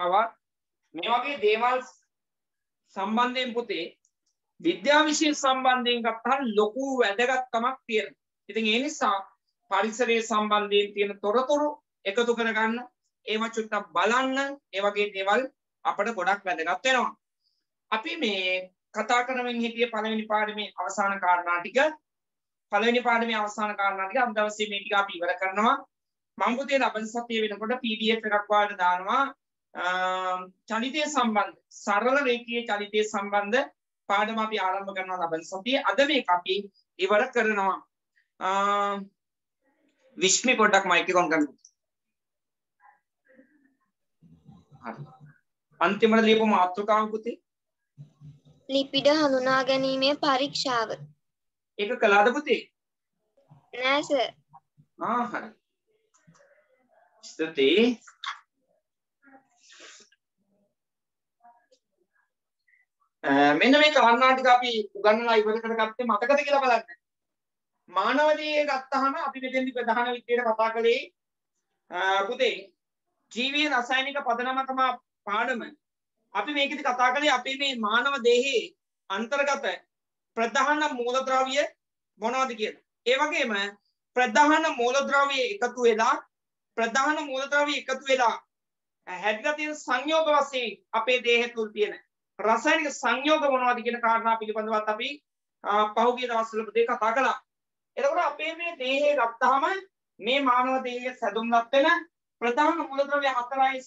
ආවා මේ වගේ දේවල් සම්බන්ධයෙන් පුතේ විද්‍යා විෂය සම්බන්ධයෙන් ගත්තහම ලොකු වැදගත්කමක් තියෙනවා. ඉතින් ඒ නිසා පරිසරයේ සම්බන්ධයෙන් තියෙන තොරතුරු එකතු කරගන්න ඒවා චුට්ටක් බලන්න ඒ වගේ දේවල් අපට ගොඩක් වැදගත් වෙනවා. අපි මේ කතා කරමින් හිටිය පළවෙනි පාඩමේ අවසාන කාරණා ටික පළවෙනි පාඩමේ අවසාන කාරණා ටික අද දවසේ මේ ටික අපි ඉවර කරනවා. මම පුතේ ලබන සතියේ වෙනකොට PDF එකක් වාට දානවා චලිතය සම්බන්ධ සරල රේඛීය චලිතය සම්බන්ධ පාඩම අපි ආරම්භ කරනවා ලබන සතියේ අද මේක අපි ඉවර කරනවා. විශ්මි පොඩ්ඩක් මයික් එක ඔන් කරන්න. අන්තිමට ලියපු මාතෘකාව පුතේ ලිපිඩ හඳුනා ගැනීමේ පරීක්ෂාව. ඒක කළාද පුතේ? නෑ සර්. ආ හරි. ස්තුතියි. මෙන්න මේ කාරණා ටික අපි උගන්වලා ඉවර කරගත්තේ මතකද කියලා බලන්න. මානවදීය ගත්තාම අපි මෙතෙන්දි ප්‍රධාන විදියට කතා කළේ පුතේ ජීවීය රසායනික පදනම තමයි පාඩම. අපි මේකෙදි කතා කළේ අපේ මේ මානව දේහයේ අන්තර්ගත ප්‍රධාන මූලද්‍රව්‍ය මොනවද කියලා. ඒ වගේම ප්‍රධාන මූලද්‍රව්‍ය එකතු වෙලා ප්‍රධාන මූලද්‍රව්‍ය එකතු වෙලා හැදිලා තියෙන සංයෝග වශයෙන් අපේ දේහය තුල තියෙන රසායනික සංයෝග මොනවද කියන කාරණා පිළිබඳවත් අපි පහුගිය දවස්වල පුතේ කතා කළා. එතකොට අපේ මේ දේහය ගත්තාම මේ මානව දේහය සැදුම්ලත් වෙන ප්‍රධාන මූලද්‍රව්‍ය හතරයි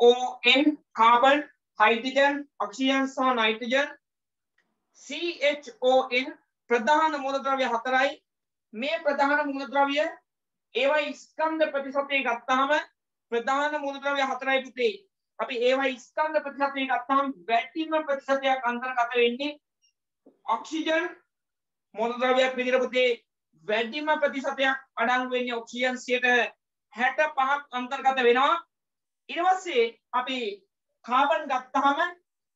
CHON කාබන් හයිඩ්‍රජන් ඔක්සිජන් සහ නයිට්‍රජන් CHON ප්‍රධාන මූලද්‍රව්‍ය හතරයි. මේ ප්‍රධාන මූලද්‍රව්‍ය ඒවා ස්කන්ධ ප්‍රතිශතය ගත්තාම ප්‍රධාන මූලද්‍රව්‍ය හතරයි පුතේ. අපි ඒවා ස්කන්ධ ප්‍රතිශතය ගත්තාම වැඩිම ප්‍රතිශතයක් අන්තර්ගත වෙන්නේ ඔක්සිජන් මූලද්‍රව්‍යයක් විදිහට පුතේ වැඩිම ප්‍රතිශතයක් අඩංගු වෙන්නේ ඔක්සිජන් 65ක් අන්තර්ගත වෙනවා. ඊට පස්සේ අපි කාබන් ගත්තාම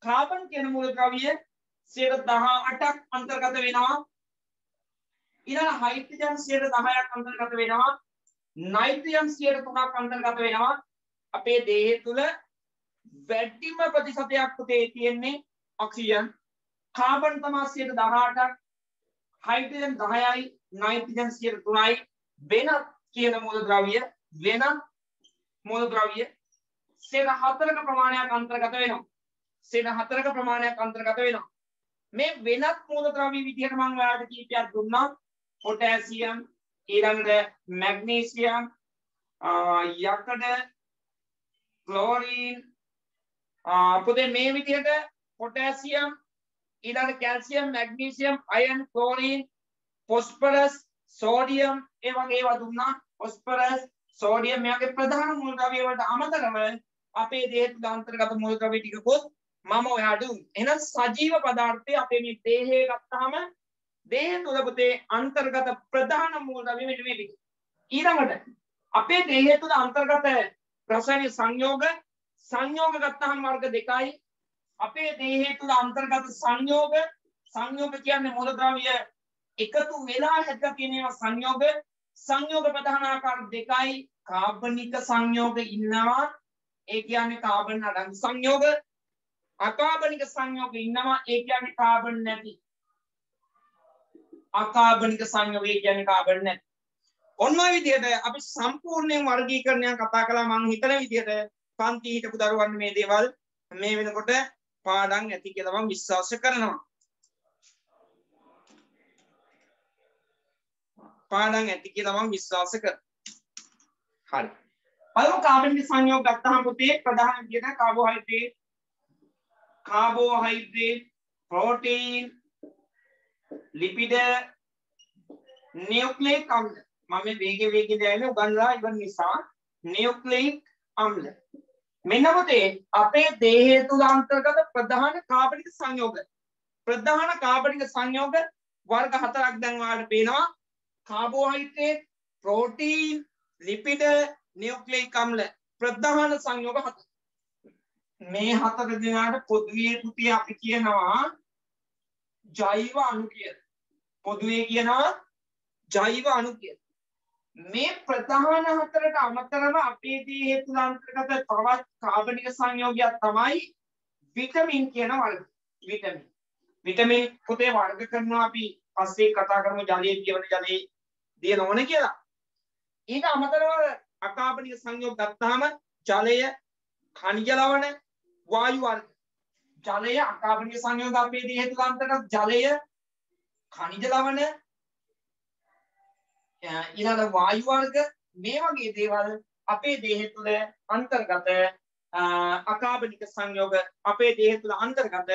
කාබන් කියන මූලද්‍රව්‍ය 18ක් අන්තර්ගත වෙනවා. ඊළඟ හයිඩ්‍රජන් 10ක් අන්තර්ගත වෙනවා. නයිට්‍රජන් 3ක් අන්තර්ගත වෙනවා. අපේ දේහය තුල වැඩිම ප්‍රතිශතයක් පුතේ තියෙන්නේ ඔක්සිජන් කාබන් තමයි 18ක් හයිඩ්‍රජන් 10යි නයිට්‍රජන් 3යි වෙනත් කියන මූලද්‍රව්‍ය වෙනත් මූලද්‍රව්‍ය සේන හතරක ප්‍රමාණයක් අන්තර්ගත වෙනවා. සේන හතරක ප්‍රමාණයක් අන්තර්ගත වෙනවා. මේ වෙනත් මූලද්‍රව්‍ය විදිහට මම ඔයාලට කීපයක් දුන්නා. පොටෑසියම් ඊළඟට මැග්නීසියම් යකඩ ක්ලෝරීන් පුතේ මේ විදිහට පොටෑසියම් ඊළඟ calcium magnesium iron chlorine phosphorus sodium ඒ වගේ ඒවා දුන්නා. ෆොස්ෆරස් සෝඩියම් මේ වගේ ප්‍රධාන මූලද්‍රව්‍ය වලට අමතරව අපේ දේහය තුළ අන්තර්ගත මූලද්‍රව්‍ය ටිකකුත් මම ඔයාට එහෙනම් සජීව පදාර්ථය අපේ මේ දේහය ගත්තාම දේහය තුළ පුතේ අන්තර්ගත ප්‍රධාන මූලද්‍රව්‍ය මෙන්න මේ ටික ඊළඟට අපේ දේහය තුළ අන්තර්ගත රසායනික සංයෝග සංයෝග ගත්තාම වර්ග දෙකයි. අපේ දේහය තුළ අන්තර්ගත සංයෝග. සංයෝග කියන්නේ මූලද්‍රව්‍ය එකතු වෙලා හැදලා තියෙන සංයෝග. සංයෝග ප්‍රධාන ආකාර දෙකයි. කාබනික සංයෝග ඉන්නවා. ඒ කියන්නේ කාබන් අඩංගු සංයෝග. අකාබනික සංයෝග ඉන්නවා. ඒ කියන්නේ කාබන් නැති. අකාබනික සංයෝගය කියන්නේ කාබන් නැති. ඔන්න ඔය විදිහට අපි සම්පූර්ණයෙන් වර්ගීකරණයක් කතා කළා. මම හිතන විදිහට පන්ති හිටපු දරුවන් මේ දේවල් මේ වෙනකොට පාඩම් ඇති කියලා මම විශ්වාස කරනවා. පාඩම් ඇති කියලා මම විශ්වාස කරනවා. හරි. බලමු කාබනික සංයෝග ගත්තාම පුතේ ප්‍රධාන විදිහට කාබෝහයිඩ්‍රේට් කාබෝහයිඩ්‍රේට් ප්‍රෝටීන් ලිපිඩ නියුක්ලික් අම්ල මම මේ වේගෙ වේගෙ දැනෙන උගන්ලා ඉවර නිසා නියුක්ලික් අම්ල මෙන්න පුතේ අපේ දේහය තුල අන්තර්ගත ප්‍රධාන කාබනික සංයෝග. ප්‍රධාන කාබනික සංයෝග වර්ග හතරක් දැන් ඔයාලට පේනවා. කාබෝහයිඩ්‍රේට් ප්‍රෝටීන් ලිපිඩ නියුක්ලික් අම්ල ප්‍රධාන සංයෝග හතර මේ හතර දෙනාට පොදුවේ පුතේ අපි කියනවා ජෛව අණු කියලා. පොදුවේ කියනවා ජෛව අණු කියලා. මේ ප්‍රධාන හතරට අමතරව අපේ දේහය තුළ අන්තර්ගත තවත් කාබනික සංයෝගයක් තමයි විටමින් කියන වර්ග. විටමින්. විටමින් පොතේ වර්ග කරනවා අපි පස්සේ කතා කරමු ජලයේ කියවන ජලයේ දිය නොවන කියලා. ඊට අමතරව අකාබනික සංයෝග ගත්තාම ජලය khනිජ ලවණ වායු වර්ග. ජලය අකාබනික සංයෝග අපේ දේහය තුළ අන්තර්ගත ජලය khනිජ ලවණ ඊළඟ වායු වර්ග මේ වගේ දේවල් අපේ දේහය තුළ අන්තර්ගත අකාබනික සංයෝග අපේ දේහය තුළ අන්තර්ගත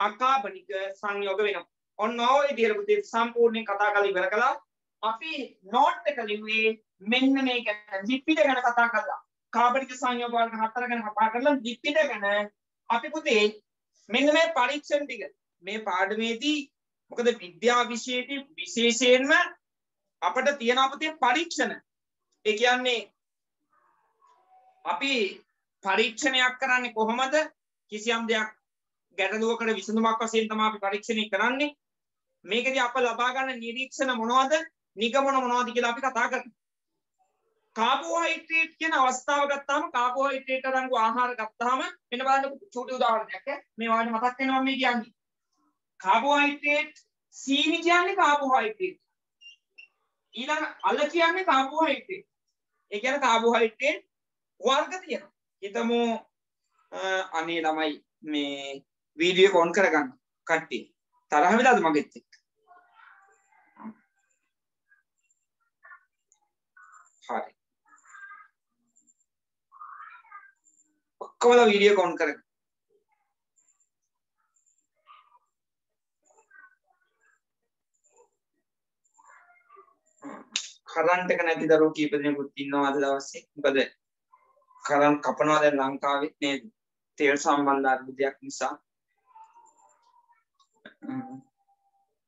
අකාබනික සංයෝග වෙනවා. ඔන්න ඔය විදිහට පුතේ සම්පූර්ණයෙන් කතා කරලා ඉවර කළා. අපි නෝට් එක ලිව්වේ මෙන්න මේ ගැන ලිපිඩ ගැන කතා කළා. කාබනික සංයෝග වර්ග හතර ගැන කතා කරලා ලිපිඩ ගැන අපි පුතේ මෙන්න මේ පරීක්ෂණ ටික මේ පාඩමේදී මොකද විද්‍යා විෂයේදී විශේෂයෙන්ම අපට තියෙනවා පුතේ පරීක්ෂණ. ඒ කියන්නේ අපි පරීක්ෂණයක් කරන්නේ කොහොමද? කිසියම් දෙයක් ගැටලුවකට විසඳුමක් වශයෙන් තමයි අපි පරීක්ෂණය කරන්නේ. මේකදී අප ලබා ගන්න නිරීක්ෂණ මොනවද? නිගමන මොනවද කියලා අපි කතා කරනවා. කාබෝහයිඩ්‍රේට් කියන අවස්ථාව ගත්තාම කාබෝහයිඩ්‍රේට් අරංගු ආහාර ගත්තාම මෙන්න බලන්න චූටි උදාහරණයක් මේ වාට මතක් වෙනවා මේ කියන්නේ. කාබෝහයිඩ්‍රේට් සීනි කියන්නේ කාබෝහයිඩ්‍රේට්. ඊළඟ අල කියන්නේ කාබෝහයිඩ්‍රේට්. ඒ කියන්නේ කාබෝහයිඩ්‍රේට් වර්ග තියෙනවා. හිතමු අනේ ළමයි මේ වීඩියෝ එක ඔන් කරගන්න කට්ටිය. තරහ වෙලාද මගෙත් එක්ක? හරි. ඔක්කොමලා වීඩියෝ එක ඔන් කරගන්න. කරන්ට් එක නැති දරුවෝ කීප දෙනෙකුත් ඉන්නවා අද දවසේ. මොකද කරන්ට් කපනවා දැන් ලංකාවෙත් නේද? තෙල් සම්බන්ධ අර්බුදයක් නිසා.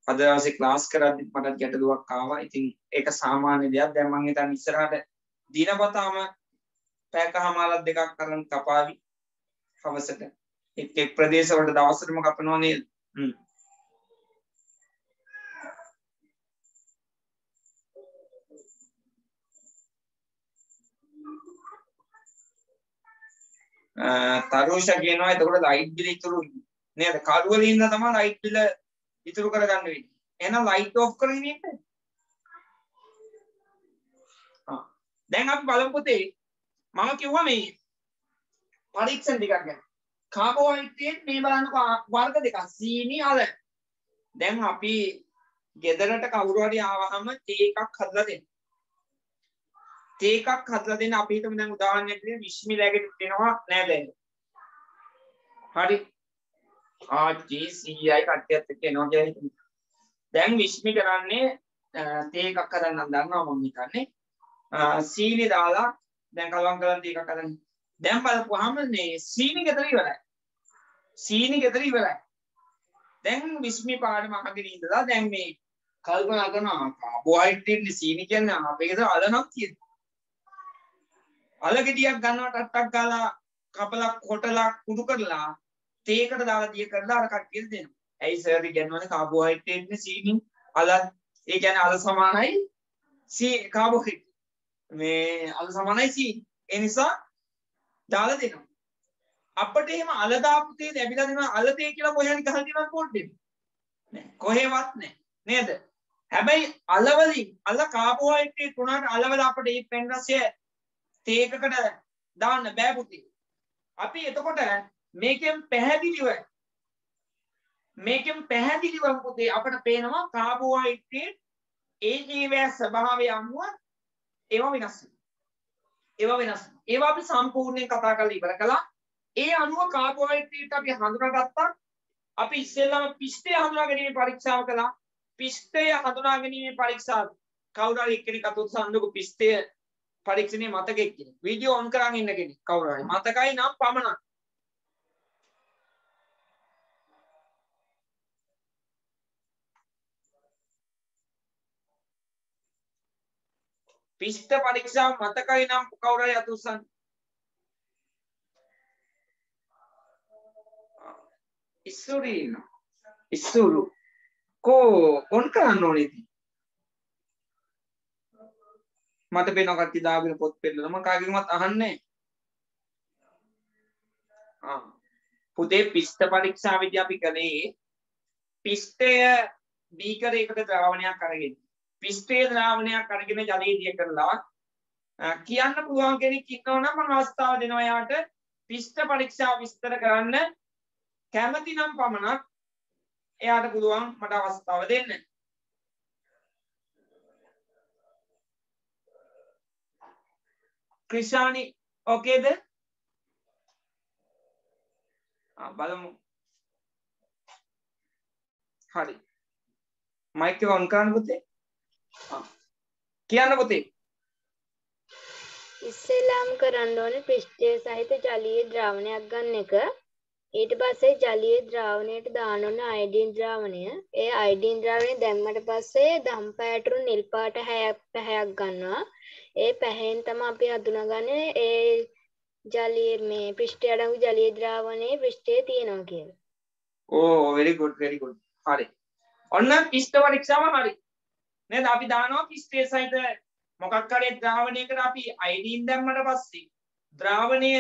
අද දවසේ ක්ලාස් කරද්දි මට ගැටලුවක් ආවා. ඉතින් ඒක සාමාන්‍ය දෙයක්. දැන් මම හිතන්නේ ඉස්සරහට දිනපතාම පැයකමාරක් දෙකක් කරන් කපාවි හවසට. එක් එක් ප්‍රදේශවල දවසටම කපනවා නේද? හ්ම්. තරුෂ කියනවා එතකොට ලයිට් බිල ඉතුරු නේද? කරුවල ඉන්න තමයි ලයිට් බිල ඉතුරු කරගන්න වෙන්නේ. එහෙනම් ලයිට් ඔෆ් කරගෙන ඉන්න? දැන් අපි බලමු පුතේ මම කිව්වා මේ පරීක්ෂණ ටිකක් ගැන. කාබෝහයිඩ්‍රේට් මේ බලන්නකෝ වර්ග දෙකක් සීනි අල. දැන් අපි ගෙදරට කවුරු හරි ආවහම තේ එකක් හදලා දෙන්න. තේ එකක් හදලා දෙන්න අපි හිතමු දැන් උදාහරණයක් විදිහට විශ්මි ලැගෙට දෙනවා නෑ දැන්. හරි. ආ GCI කට්ටියත් එක්ක එනවා කියලා හිතමු. දැන් විශ්මි කරන්නේ තේ එකක් හදන්න දන්නවා මම හිතන්නේ. සීනි දාලා දැන් කලවම් කරන් තේ එකක් හදන්න. දැන් බලපුවාම මේ සීනි ගෙදර ඉවරයි. සීනි ගෙදර ඉවරයි. දැන් විශ්මි පාඩම අහගෙන ඉඳලා දැන් මේ කල්පනා කරනවා කාබෝහයිඩ්‍රේට් සීනි කියන්නේ අපේ ගෙදර අලනක් තියෙනවා. අලගෙඩියක් ගන්නවා ටට්ටක් ගාලා කපලා කොටලා කුඩු කරලා තේකට දාලා දිය කරලා අර කට්ටියට දෙනවා. ඇයි සර් ඉගෙනවනේ කාබෝහයිඩ්‍රේට් නේ සීනි අල ඒ කියන්නේ අල සමානයි සී කාබෝහයිඩ්‍රේට් මේ අල සමානයි සීනි. ඒ නිසා දාලා දෙනවා. අපිට එහෙම අල දාපු තේ ලැබිලා දෙනවා අල තේ කියලා කොහෙන් ගහලා දෙනවා පොඩ්ඩේ. නෑ කොහෙවත් නෑ නේද? හැබැයි අලවලින් අල කාබෝහයිඩ්‍රේට් උනාට අලවල අපිට මේ පෙන් රසය තේකකට දාන්න බෑ පුතේ. අපි එතකොට මේකෙන් පැහැදිලිව මේකෙන් පැහැදිලිව පුතේ අපිට පේනවා කාබෝහයිඩ්‍රේට් ඒ ජීවයේ ස්වභාවය අනුව ඒවා වෙනස් වෙනවා. ඒවා වෙනස් වෙනවා. ඒවා අපි සම්පූර්ණයෙන් කතා කරලා ඉවර කළා. ඒ අනුව කාබෝහයිඩ්‍රේට් අපි හඳුනාගත්තා. අපි ඉස්සෙල්ලාම පිෂ්ඨය හඳුනා ගැනීම පරීක්ෂාව කළා. පිෂ්ඨය හඳුනා ගැනීම පරීක්ෂාව කවුරු හරි එක්කෙනෙක් අතොත් සම්දුක පිෂ්ඨය පරීක්ෂණයේ මතකෙක් කියන වීඩියෝ ඔන් කරන් ඉන්න කෙනෙක්. කවුරු හරි. මතකයි නම් පමණක්. පිෂ්ඨ පරීක්ෂාව මතකයි නම් කවුරු හරි අතුස්සන්. ඉස්සුරු ඉන්නවා. ඉස්සුරු. කෝ ඔන් කරන්න ඕනේ ඉතින්. මට පේනවා කට්ටිය දාගෙන පොත් පෙන්නනවා මම කාගෙන්වත් අහන්නේ ආ. පුතේ පිෂ්ඨ පරීක්ෂාවේදී අපි කළේ පිෂ්ඨය බීකරයකට ද්‍රාවණයක් අරගෙන. පිෂ්ඨයේ ද්‍රාවණයක් අරගෙන ජලයේ දිය කරලා කියන්න පුළුවන් කෙනෙක් ඉන්නව නම් මම අවස්ථාව දෙනවා යාට පිෂ්ඨ පරීක්ෂා විස්තර කරන්න. කැමති නම් පමණක් එයාට පුළුවන් මට අවස්ථාව දෙන්න. ක්‍රිෂානි ඕකේද බලමු. හරි. මයික ඔන් කරන්න පුතේ? කියන්න පුතේ. ඉස්සෙල්ලාම කරන්න ඕනේ පෘෂ්ඨය සහිත ජලීය ද්‍රාවණයක් ගන්න එක. ඊට පස්සේ ජලීය ද්‍රාවණයට දාන්න ඕන අයඩින් ද්‍රාවණය ඒ අයඩින් ද්‍රාවණය දැම්මට පස්සේ දම් පැටරු නිල් පාට හැයක් පැහැයක් ගන්නවා ඒ පැහෙන් තමයි අපි හඳුනාගන්නේ ඒ ජලීය මේ පෘෂ්ඨය අඩංගු ජලීය ද්‍රාවණයේ පෘෂ්ඨයේ තියෙනවා කියලා. ඕ very good very good හරි. ඔන්න පිෂ්ඨ පරීක්ෂාව හරි. නේද අපි දානවා පිෂ්ඨය සහිත මොකක් හරි ද්‍රාවණයකට අපි අයඩින් දැම්මට පස්සේ ද්‍රාවණය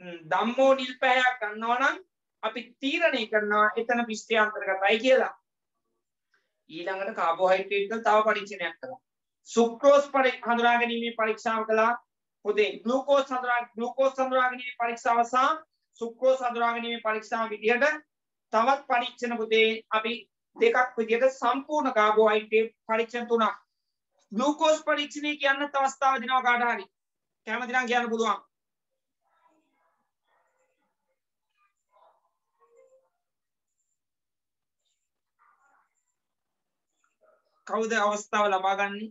ධම්මෝ නිල් පැහැයක් ගන්නවා නම් අපි තීරණය කරනවා එතන පිෂ්ඨය අන්තර්ගතයි කියලා. ඊළඟට කාබෝහයිඩ්‍රේට් වල තව පරීක්ෂණයක් කරනවා. සුක්‍රෝස් හඳුනා ගැනීමේ පරීක්ෂාව කළා. පුතේ ග්ලූකෝස් හඳුනා ග්ලූකෝස් හඳුනා ගැනීමේ පරීක්ෂාව සහ සුක්‍රෝස් හඳුනා ගැනීමේ පරීක්ෂාව විදිහට තවත් පරීක්ෂණ පුතේ අපි දෙකක් විදිහට සම්පූර්ණ කාබෝහයිඩ්‍රේට් පරීක්ෂණ තුනක් ග්ලූකෝස් පරීක්ෂණය කියන්නත් අවස්ථාව දෙනවා කාට හරි කැමති නම් කියන්න පුළුවන් කවුද අවස්ථාව ලබා ගන්නේ?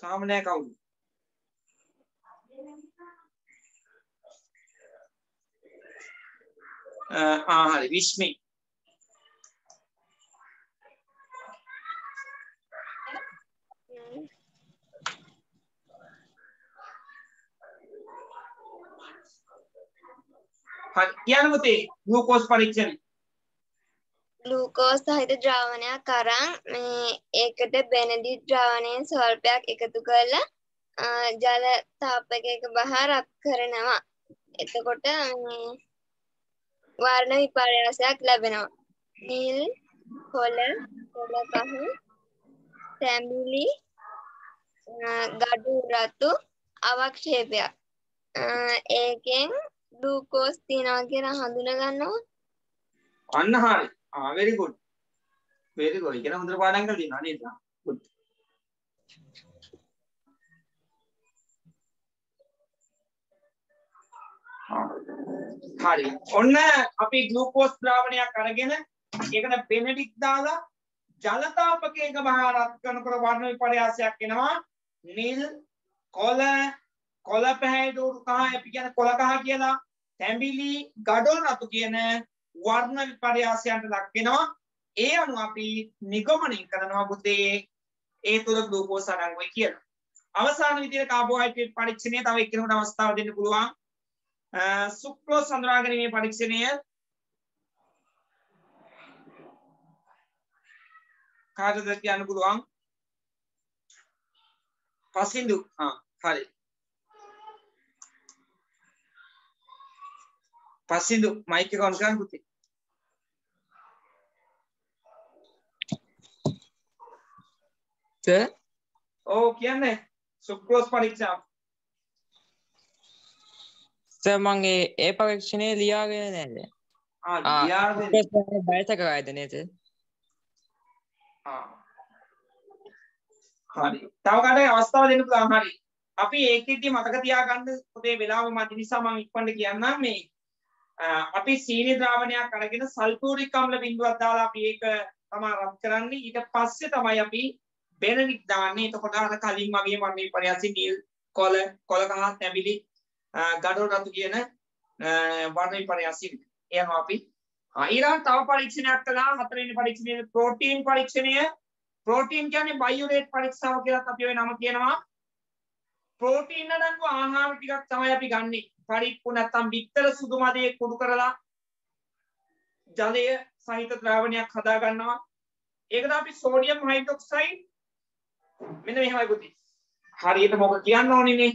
තාම නෑ කවුද? ආ හරි. විශ්මි හරි කියන්න පුතේ ග්ලූකෝස් පරීක්ෂණය ග්ලූකෝස් සහිත ද්‍රාවණයක් අරන් මේ ඒකට බෙනඩිට් ද්‍රාවණයෙන් ස්වල්පයක් එකතු කරලා ජල තාපකයක බහා රත් කරනවා. එතකොට මේ වර්ණ විපර්යාසයක් ලැබෙනවා. නිල්, කොළ, කොළ කහු, තැඹිලි, ගඩු රතු අවක්ෂේපයක්. ඒකෙන් ග්ලූකෝස් තියනවා කියලා හඳුනා ගන්නවා. අන්න හරි. ආ very good. very good. ඉගෙන හොඳට පාඩම් කරලා තියෙනවා නේද? good. හරි. ඔන්න අපි ග්ලූකෝස් ද්‍රාවණයක් අරගෙන ඒකට බෙනඩික් දාලා ජල තාපකයක බහරත් කරනකොට වර්ණ විපර්යාසයක් එනවා. නිල්, කොළ, කොළ පැහැයට උරු කහ අපි කියන කොළ කහ කියලා තැඹිලි, ගඩොල් රතු කියන වර්ණ විපර්යාසයන්ට ලක් වෙනවා. ඒ අනුව අපි නිගමනය කරනවා පුතේ ඒ තුල ග්ලූකෝස් අඩංගුයි කියලා. අවසාන විදිහට කාබෝහයිඩ්‍රේට් පරීක්ෂණය තව එක්කෙනෙකුට අවස්ථාව දෙන්න පුළුවන්. සුක්‍රෝස් හඳුනා ගැනීමේ පරීක්ෂණය කාටද කියන්න පුළුවන්? පසින්දු. ආ හරි. පසින්දු මයික් පුතේ. සර් ඔව් කියන්නේ සුක්‍රෝස් පරීක්ෂාව. සර් මං ඒ පරීක්ෂණය ලියාගෙන නෑද? ආ ආ ලියාගෙන බයත කරයිද නේද? හරි. තව කාටද අවස්ථාව දෙන්න පුළුවන් හරි. අපි ඒකෙදි මතක තියාගන්න පොතේ වෙලාව මදි නිසා මම ඉක්මනට කියන්නම් මේ අපි සීනි ද්‍රාවණයක් අරගෙන සල්ෆූරික් අම්ල බිඳුවක් දාලා අපි ඒක තමයි රත් කරන්නේ. ඊට පස්සේ තමයි අපි බෙනඩික් දාන්නේ. එතකොට අර කලින් වගේ මම මේ පරයාසි නිල් කොළ කොළ කහ තැඹිලි ගඩොල් රතු කියන වර්ණ විපර්යාසි එයම අපි. ඊළඟ තව පරීක්ෂණයක් කළා. හතරවෙනි පරීක්ෂණය ප්‍රෝටීන් පරීක්ෂණය. ප්‍රෝටීන් කියන්නේ බයෝරේට් පරීක්ෂාව කියලා අපි ওই නම කියනවා. ප්‍රෝටීන් අඩංගු ආහාර ටිකක් තමයි අපි ගන්නෙ. පරිප්පු නැත්තම් බිත්තර සුදු මදේ කුඩු කරලා ජලය සහිත ද්‍රාවණයක් හදා ගන්නවා ඒකට අපි සෝඩියම් හයිඩ්‍රොක්සයිඩ් මෙන්න මෙහෙමයි පුතේ හරියට මොකක් කියන්න ඕනේ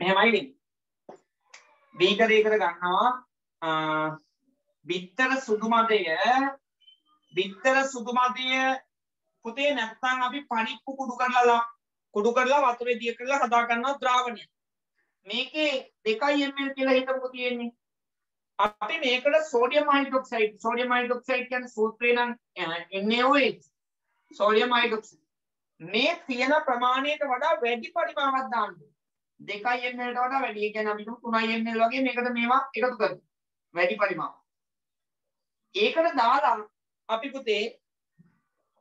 මෙහෙමයි වෙන්නේ බීකරයකට ගන්නවා බිත්තර සුදු මදය. බිත්තර සුදු මදය පුතේ නැත්තම් අපි පණික්කු කුඩු කරලා කුඩු කරලා වතුරේ දිය කරලා හදා ගන්නවා ද්‍රාවණය මේකේ 2 ml කියලා හිතමුකෝ තියෙන්නේ අපි මේකට සෝඩියම් හයිඩ්‍රොක්සයිඩ් සෝඩියම් හයිඩ්‍රොක්සයිඩ් කියන්නේ සූත්‍රේ නම් NaOH සෝඩියම් හයිඩ්‍රොක්සයිඩ් මේ තියෙන ප්‍රමාණයට වඩා වැඩි පරිමාණයක් දාන්න 2 ml ට වඩා වැඩි. ඒ කියන්නේ අපි 3 ml වගේ මේකට මේවා එකතු කරමු. වැඩි පරිමාණ. ඒකට දාලා අපි පුතේ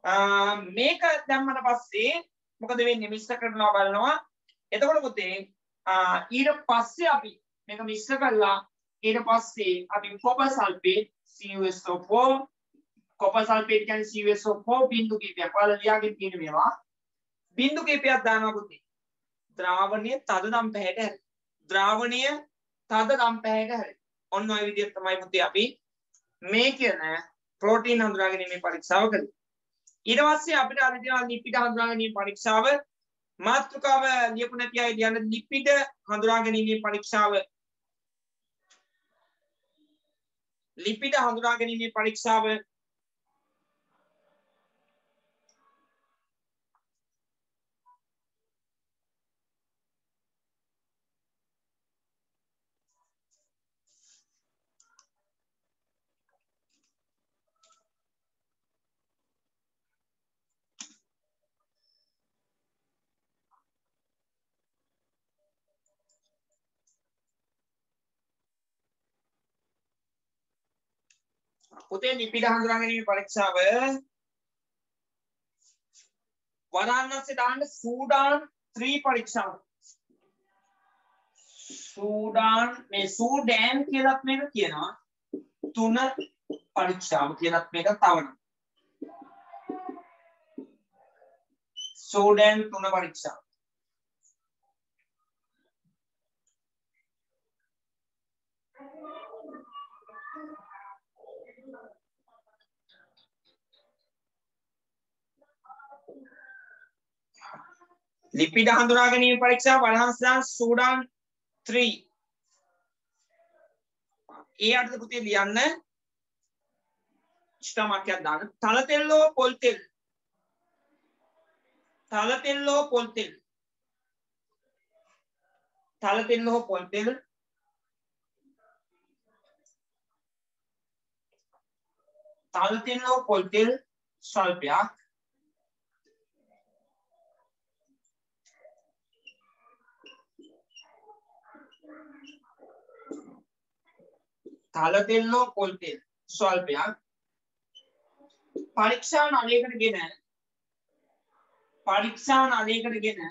මේක දැම්මට පස්සේ මොකද වෙන්නේ මිශ්‍ර කරනවා බලනවා. එතකොට පුතේ ඊට පස්සේ අපි මේක මිශ්‍ර කරලා ඊට පස්සේ අපි copper sulphate CuSO4 copper sulphate කියන්නේ CuSO4 බිඳු කීපයක්. ඔයාලා ලියාගෙන තියෙන මේවා. බිඳු කීපයක් දානවා පුතේ. ද්‍රාවණය තද දම් පැහැට හැරි. ද්‍රාවණය තද දම් පැහැට හැරි. ඔන්න ඔය විදිහට තමයි පුතේ අපි මේ කියන ප්‍රෝටීන් හඳුනා ගැනීමේ පරීක්ෂාව කළේ. ඊට පස්සේ අපිට අර තියෙනවා ලිපිඩ හඳුනා ගැනීම පරීක්ෂාව. මාතෘකාව ලියපු නැති අය ලියන්න ලිපිඩ හඳුනා ගැනීමේ පරීක්ෂාව. ලිපිඩ හඳුනා ගැනීමේ පරීක්ෂාව පුතේ ලිපිඩ හඳුනා ගැනීම පරීක්ෂාව. වරාන්නස්සේ දාන්න සූඩාන් 3 පරීක්ෂාව සූඩාන් මේ සූඩෑන් කියලත් මේක කියනවා. තුන පරීක්ෂාව කියලත් මේක තවන සූඩෑන් තුන පරීක්ෂාව. ලිපිඩ හඳුනා ගැනීම පරීක්ෂා වලහංසදාන් සූඩාන් 3 ඒ අර්ථ පුතේ ලියන්න ඉෂ්ටමාක්‍යයක් දාන්න. තල තෙල්ලෝ පොල් තෙල් තල තෙල්ලෝ පොල් තෙල් තල තෙල්ලෝ පොල් තෙල් තල තෙල්ලෝ පොල් තෙල් ස්වල්පයක් තල තෙල්ලෝ පොල් තෙල් ස්වල්පයක් පරීක්ෂා නලයකට ගෙන පරීක්ෂා නලයකට ගෙන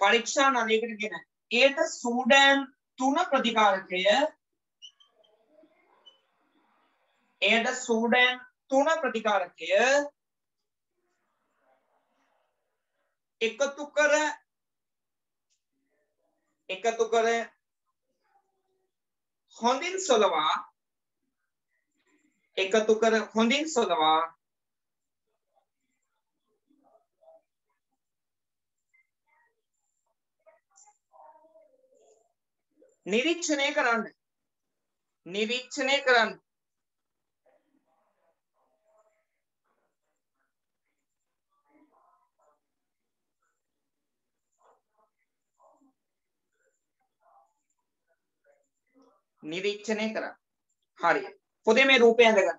පරීක්ෂා නලයකට ගෙන ඒට සූඩෑන් තුන ප්‍රතිකාරකය එයට සූඩෑන් තුන ප්‍රතිකාරකය එකතු කර එකතු කර හොඳින් සොලවා එකතු කර හොඳින් සොලවා. නිරීක්ෂණය කරන්න. නිරීක්ෂණය කරන්න. නිරීක්ෂණය කර හරි පොදේ මේ රූපය ඇඳගන්න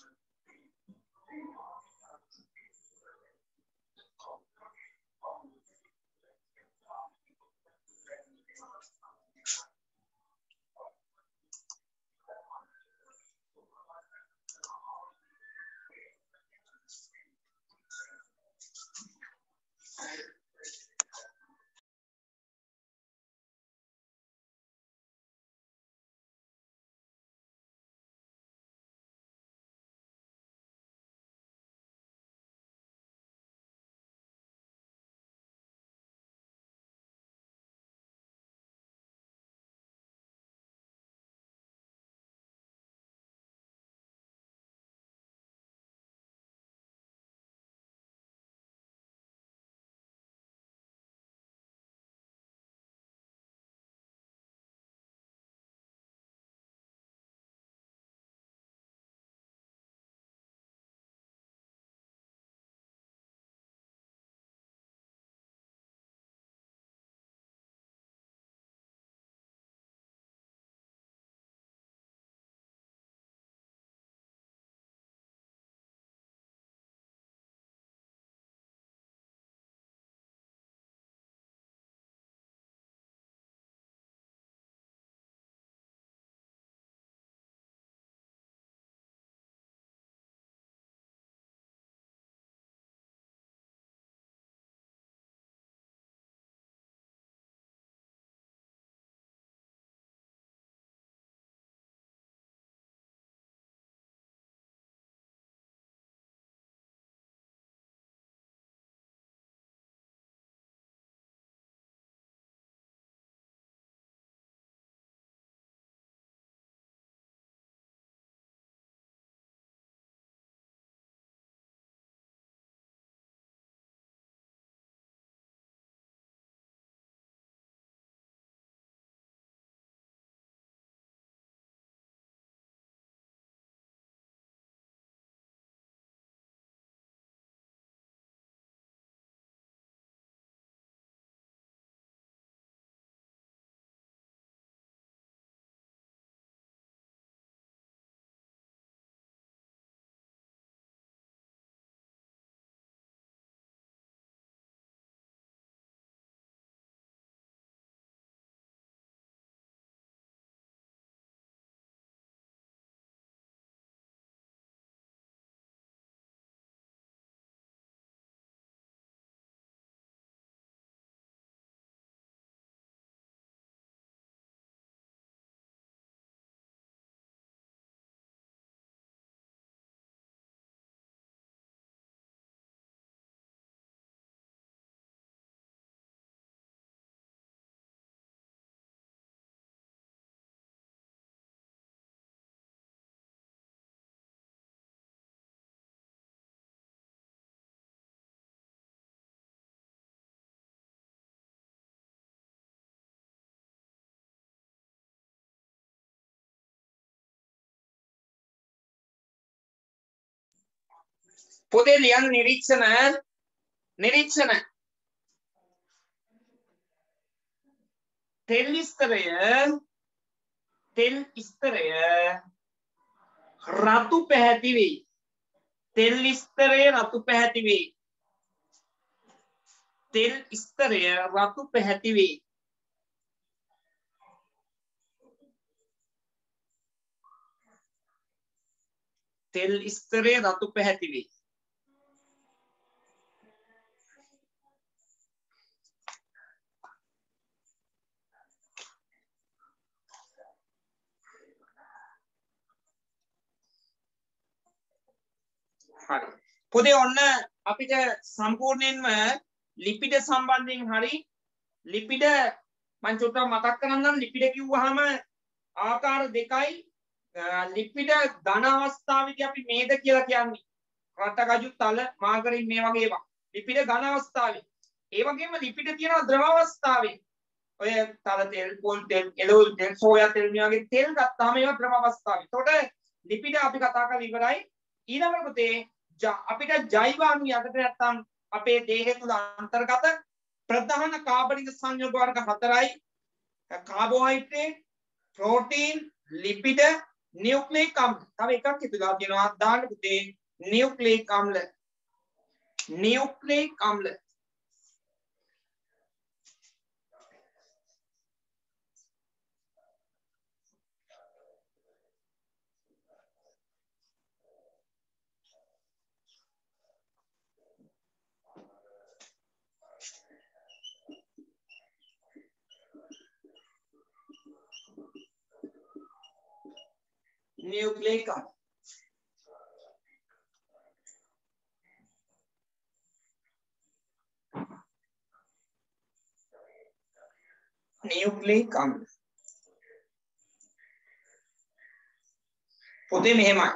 පොතේ ලියන්න නිරීක්ෂණ නිරීක්ෂණ. තෙල් ස්තරය තෙල් ස්තරය රතු පැහැති වෙයි. තෙල් ස්තරය රතු පැහැති වෙයි. තෙල් ස්තරය රතු පැහැති වෙයි. තෙල් ස්තරය රතු පැහැති වෙයි. හරි. පොදේ ඔන්න අපිට සම්පූර්ණයෙන්ම ලිපිඩ සම්බන්ධයෙන් හරි ලිපිඩ මං චුට්ටක් මතක් කරන්නම් ලිපිඩ කිව්වහම ආකාර දෙකයි. ලිපිඩ ධන අවස්ථාවේදී අපි මේද කියලා කියන්නේ. රටකජු තල මාගරින් මේ වගේ ඒවා. ලිපිඩ ඝන අවස්ථාවේ. ඒ වගේම ලිපිඩ තියෙනවා ද්‍රව අවස්ථාවේ. ඔය තල තෙල් පොල් තෙල් එළවලු තෙල් සෝයා තෙල් මේ වගේ තෙල් ගත්තාම ඒවා ද්‍රව අවස්ථාවේ. එතකොට ලිපිඩ අපි කතා කරලා ඉවරයි. ඊළඟ පුතේ අපිට ජෛව අණු යටට නැත්තම් අපේ දේහය තුළ අන්තර්ගත ප්‍රධාන කාබනික සංයෝග වර්ග හතරයි. කාබෝහයිඩ්‍රේට් ප්‍රෝටීන් ලිපිඩ නියුක්ලික් අම්ල තව එකක් ඉතුරුලා තියෙනවා දාන්න පුතේ නියුක්ලික් අම්ල. නියුක්ලික් අම්ල. Nucleic acid. නියුක්ලික් අම්ල පොතේ මෙහෙමයි.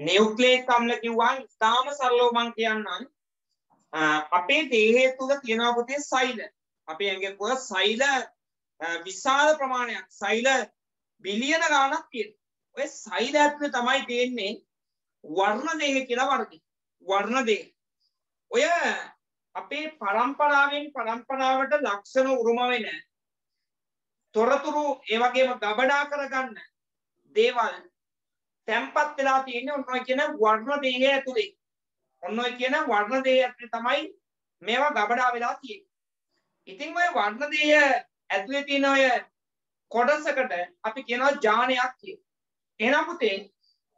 නියුක්ලික් අම්ල කිව්වන් ඉතාම සරලව මං කියන්නම්. අපේ දේහය තුල තියෙනවා පුතේ සෛල. අපේ ඇඟේ පුර සෛල විශාල ප්‍රමාණයක්. සෛල බිලියන ගාණක් තියෙනවා. ඔය සෛල ඇතුලේ තමයි තියෙන්නේ වර්ණ දේහ කියලා වර්ගය. වර්ණ දේහ. ඔය අපේ පරම්පරාවෙන් පරම්පරාවට ලක්ෂණ උරුම වෙන තොරතුරු ඒ වගේම ගබඩා කරගන්න දේවල් තැම්පත් වෙලා තියෙන්නේ ඔන්න ඔය කියන වර්ණ දේහය ඇතුලේ. ඔන්න ඔය කියන වර්ණ දේහය ඇතුලේ තමයි මේවා ගබඩා වෙලා තියෙන්නේ. ඉතින් ඔය වර්ණ දේහය ඇතුලේ තියෙන ඔය කොටසකට අපි කියනවා ජානයක් කියලා. එහෙනම් පුතේ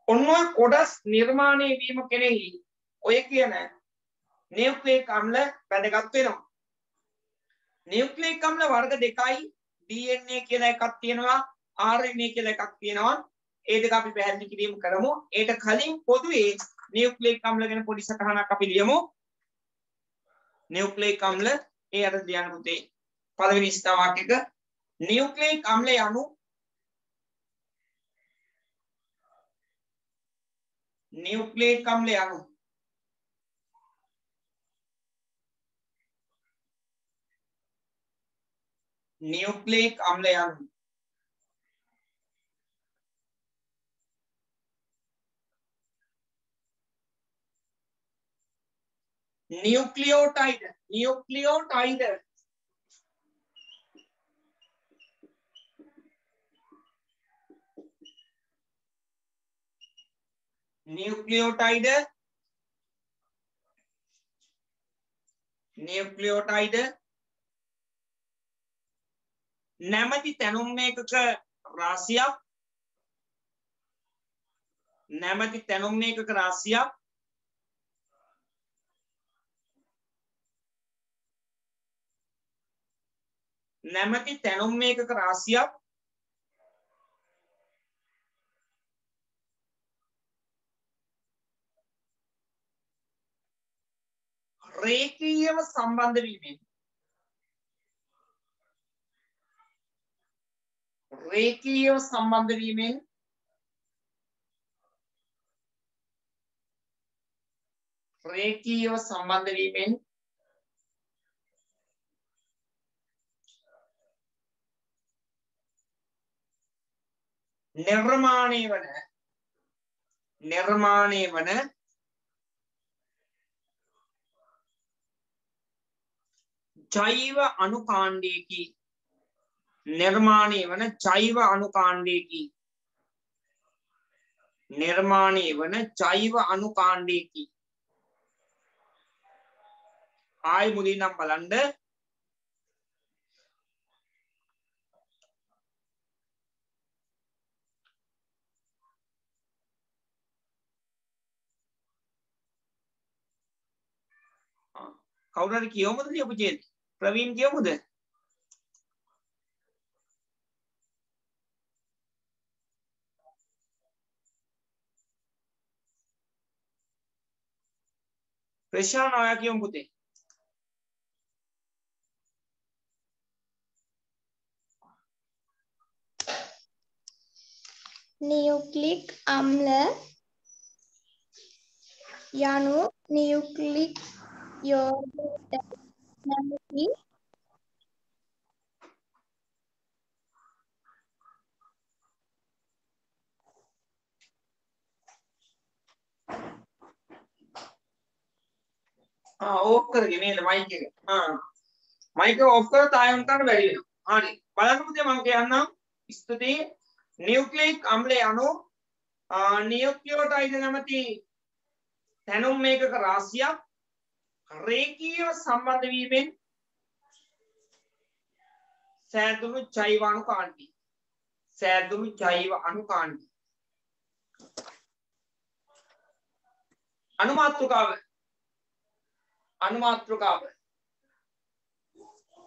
ඔන්න ඔය කොටස් නිර්මාණය වීම කෙරෙහි ඔය කියන නියුක්ලික් අම්ල වැදගත් වෙනවා. නියුක්ලික් අම්ල වර්ග දෙකයි DNA කියලා එකක් තියෙනවා RNA කියලා එකක් තියෙනවා. ඒ දෙක අපි පැහැදිලි කිරීම කරමු. ඒට කලින් පොදුවේ නියුක්ලික් අම්ල ගැන පොඩි සටහනක් අපි ලියමු. නියුක්ලික් අම්ල ඒ අර ලියන්න පුතේ පළවෙනි ස්ථාවක් එක නියුක්ලික් අම්ල යනු නියුක්ලික් අම්ල යනු නියුක්ලික් අම්ල යනු නියුක්ලියෝටයිඩ නියුක්ලියෝටයිඩ නියුක්ලියෝටයිඩ නියුක්ලියෝටයිඩ නැමැති තැනුම් එකක රාශියක් නැමැති තැනුම් එකක රාශියක් නැමැති තැනුම් එකක රාශියක් රේඛීයව සම්බන්ධ වීමෙන්. රේඛීයව සම්බන්ධ වීමෙන් රේඛීයව සම්බන්ධ වීමෙන් නිර්මාණය වන නිර්මාණය වන ජෛව අනුකාණ්ඩයකි. නිර්මාණය වන ජෛව අනුකාණ්ඩයකි. නිර්මාණය වන ජෛව අනුකාණ්ඩයකි. ආයි මුලින් නම් බලන්ඩ කවුරට කියවමුද ලියපු චේත් ප්‍රවීන් කියමුද? ප්‍රශාන ඔයා කියමු පුතේ. නියුක්ලික් අම්ල යනු නියුක්ලික් යෝග නැමැති ඕෆ් කරගෙන නේද මයික් එක ආ මයික ඔෆ් කරලා තායම් කරන්න බැරි වෙනවා හරි බලන්න පුතේ මම කියන්නම් ස්තුතියි නියුක්ලික් අම්ලය අනු නියුක්ලියෝටයිඩ් නැමැති තැනුම් මේකක රාශියක් රේඛීයව සම්බන්ධ වීමෙන් සෑදුණු ජෛව අණු කාණ්ඩි සෑදුණු ජෛව අණු කාණ්ඩි අනුමාත්‍රකාව. අනුමාත්‍රකාව.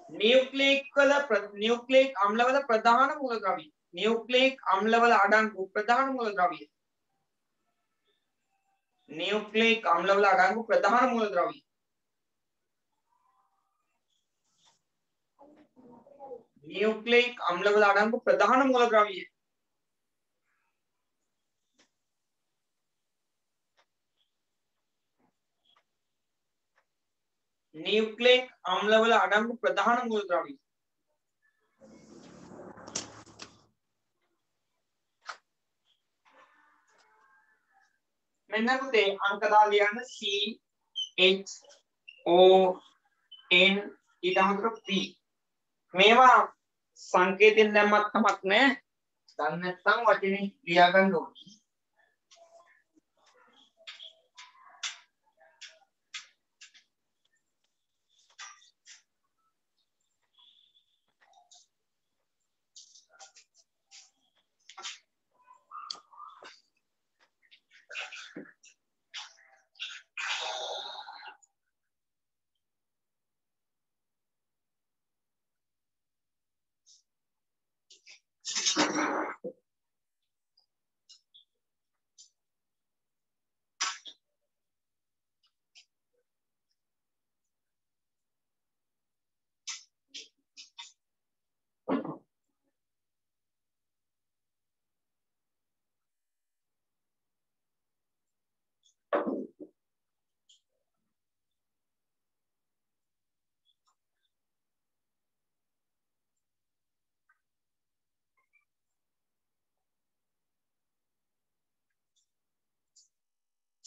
නියුක්ලික් වල නියුක්ලික් අම්ලවල ප්‍රධාන මූලද්‍රව්‍ය නියුක්ලික් අම්ලවල අඩංගු ප්‍රධාන මූලද්‍රව්‍ය නියුක්ලික් අම්ලවල අඩංගු ප්‍රධාන මූලද්‍රව්‍ය නියුක්ලික් අම්ලවල අඩංගු ප්‍රධාන මූලද්‍රව්‍ය නියුක්ලික් අම්ලවල අඩංගු ප්‍රධාන මූලද්‍රව්‍ය මෙන්න පුතේ අංක දාලා ලියන්න C H O N ඊට අමතර P මේවා සංකේතයෙන් දැම්මත් කමක් නැහැ. දන්නේ නැත්නම් වචනේ ලියා ගන්න ඕනේ.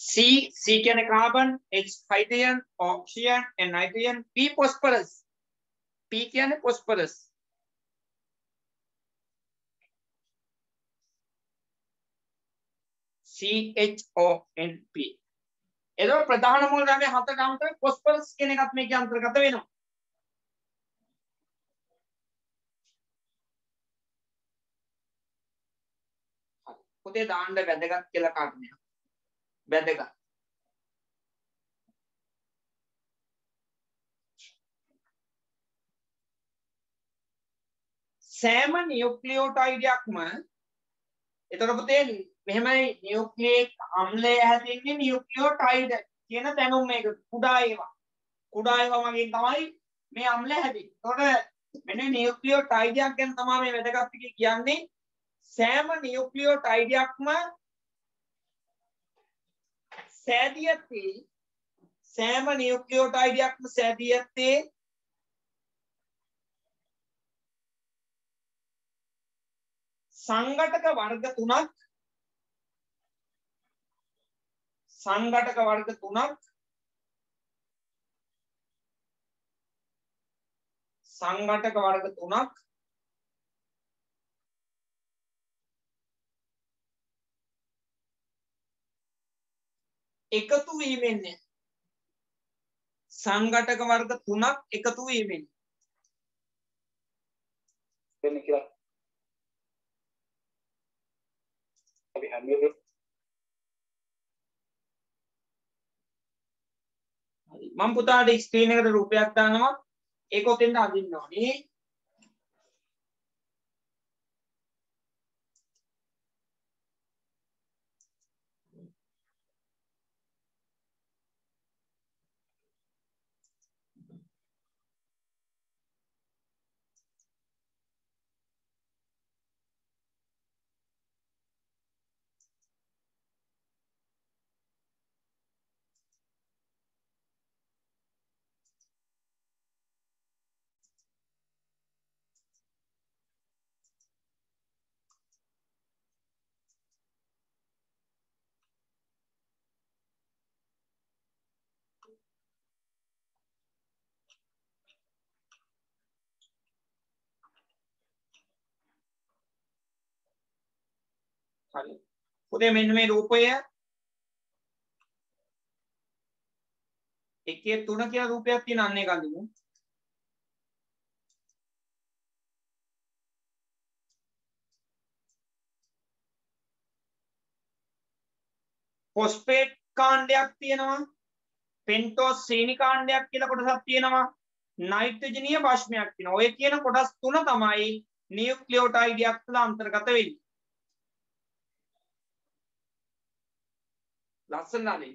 C C කියන්නේ carbon H hydrogen oxygen and nitrogen. P phosphorus. P කියන්නේ phosphorus. C H O N P. එතකොට ප්‍රධාන මූලද්‍රව්‍ය හතට අමතර phosphorus කියන එකත් මේකේ අන්තර්ගත වෙනවා පුතේ දාන්න වැදගත් කියලා කාරණයක් වැදගත් සෑම නියුක්ලියෝටයිඩයක්ම එතකොට පුතේ මෙහෙමයි නියුක්ලියේක් අම්ලය හැදෙන්නේ නියුක්ලියෝටයිඩ් කියන තැනුම් මේක කුඩා ඒවා. කුඩා ඒවා වගේ තමයි මේ අම්ලය හැදෙන්නේ. එතකොට මෙන්න නියුක්ලියෝටයිඩයක් ගැන තමයි මේ වැදගත් කියන්නේ. සෑම නියුක්ලියෝටයිඩයක්ම සෑදී ඇත්තේ සෑම නියුක්ලියෝටයිඩයක්ම සෑදී ඇත්තේ සංඝටක වර්ග තුනක් සංඝටක වර්ග තුනක් සංඝටක වර්ග තුනක් එකතු වීමෙන්නේ සංඝටක වර්ග තුනක් එකතු වීමෙන්. මම පුතාට ස්ක්‍රීන් එකට රූපයක් දානවා. ඒක ඔතෙන්ට අඳින්න ඕනේ හරි. පුතේ මෙන්න මේ රූපය එකේ තුන කියලා රූපයක් තියෙන අන්න එක අඳිමු ෆොස්ෆේට් කාණ්ඩයක් තියෙනවා. පෙන්ටෝස් සීනි කාණ්ඩයක් කියලා කොටසක් තියෙනවා. නයිට්‍රජනීය භාෂ්මයක් තියෙනවා. ඔය කියන කොටස් තුන තමයි නියුක්ලියෝටයිඩයක් තුළ අන්තර්ගත වෙන්නේ. ලස්සන නේ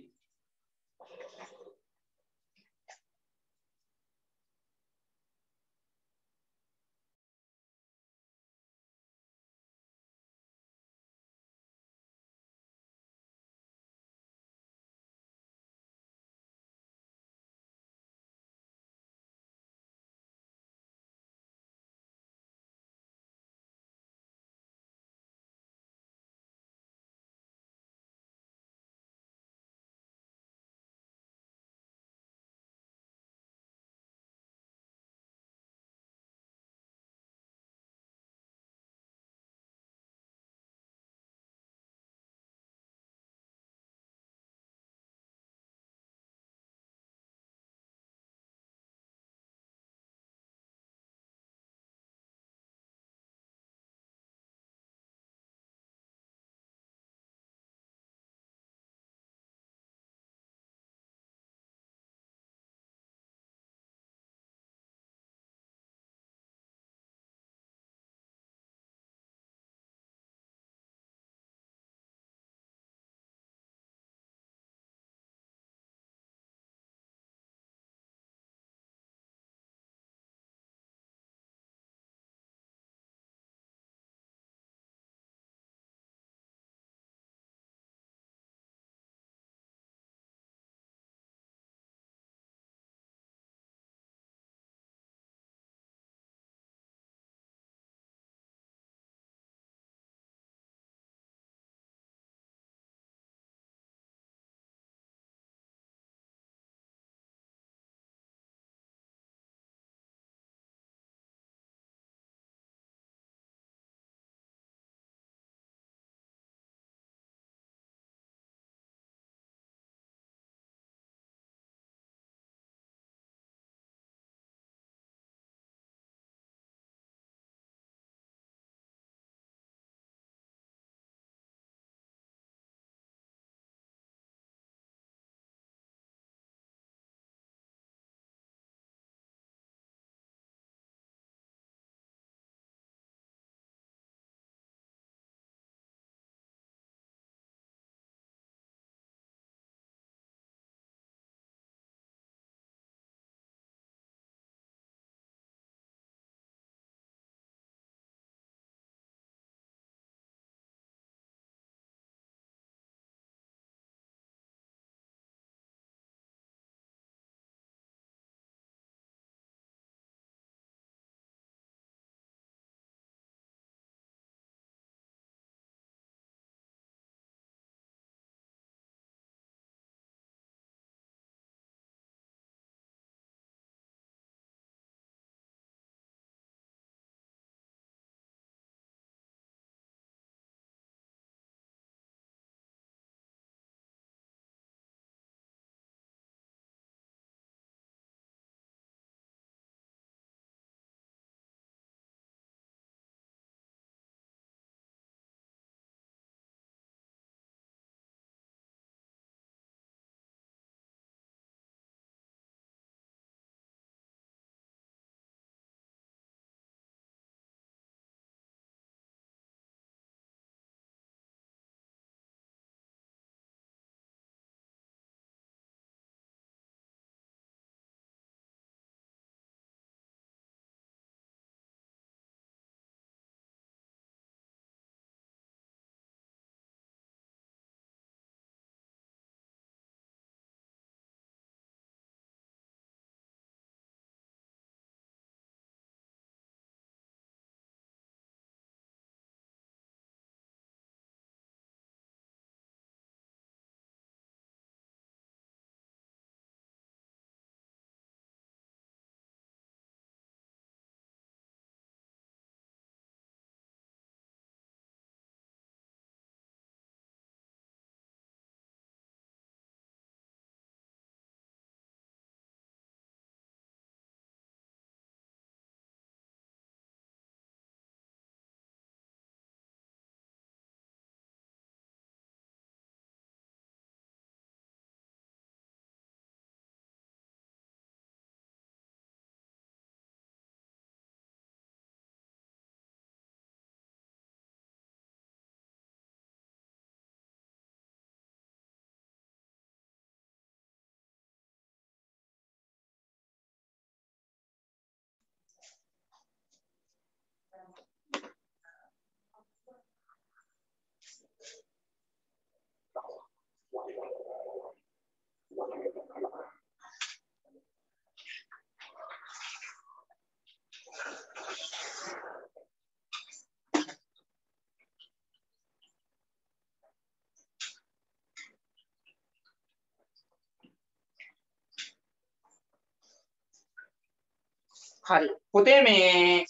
හරි. පුතේ මේ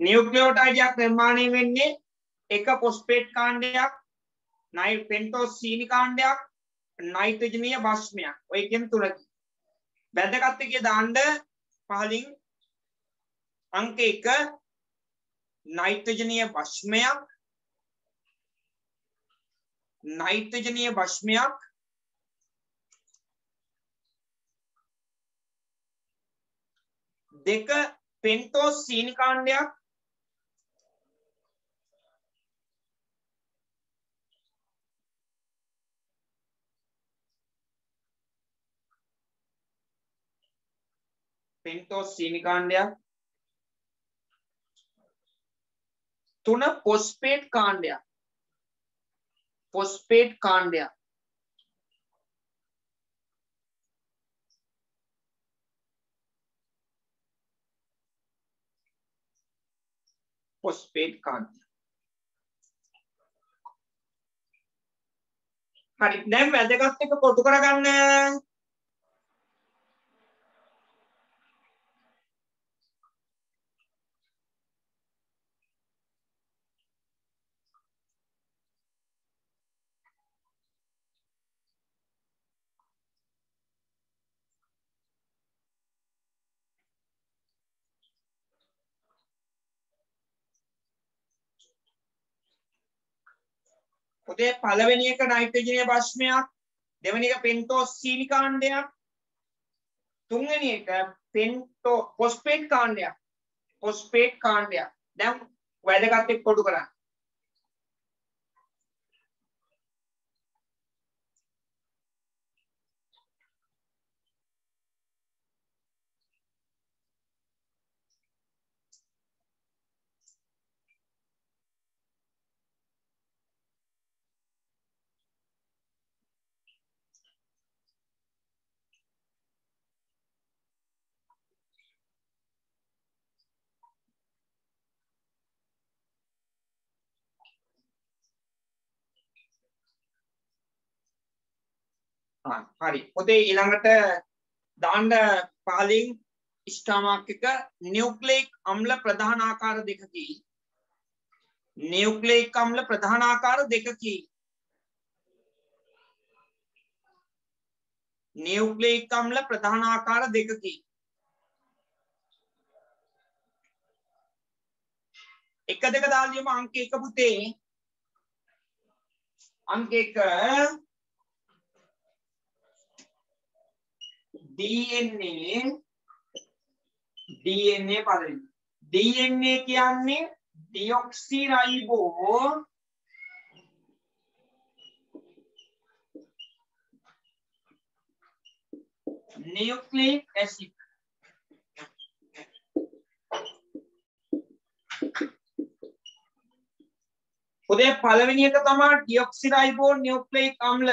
නියුක්ලියෝටයිඩයක් නිර්මාණය වෙන්නේ එක පොස්පේට් කාණ්ඩයක් නයි පෙන්ටෝස් සීනි කාණ්ඩයක් නයිට්‍රජනීය භස්මයක් ඔය කියන තුනකි වැදගත් එකේ දාන්න පහලින් අංක 1 නයිට්‍රජනීය භස්මයක් නයිට්‍රජනීය භස්මයක් දෙක පෙන්ටෝස් සීනි කාණ්ඩයක්. පෙන්ටෝස් සීනි කාණ්ඩයක්. තුන පොස්පේට් කාණ්ඩයක්. පොස්පේට් කාණ්ඩයක් පොස්පේට් කාණ්ඩයක් හරි දැන් වැදගත් එක කොටු කරගන්න. පුතේ පළවෙනි එක නයිට්‍රජනීය භස්මයක් දෙවෙනි එක පෙන්ටෝස් සීනි කාණ්ඩයක් තුන්වෙනි එක පෙන්ටෝ ෆොස්ෆේට් කාණ්ඩයක්. ෆොස්ෆේට් කාණ්ඩයක්. දැන් වැදගත් එක්ක කොටු කරන්න. හරි. පොතේ ඊළඟට දාන්න පහලින් ස්ටාමාක් එක නියුක්ලික් අම්ල ප්‍රධාන ආකාර දෙකකි. නියුක්ලික් අම්ල ප්‍රධාන ආකාර දෙකකි. නියුක්ලික් අම්ල ප්‍රධාන ආකාර දෙකකි. එක දෙක දාලා ලියමු අංක 1 පුතේ අංක 1 DNA DNA පදවි DNA කියන්නේ ඩියොක්සිරයිබෝ නියුක්ලික් ඇසිඩ් උදේ පළවෙනි එක තමයි ඩියොක්සිරයිබෝ නියුක්ලික් අම්ල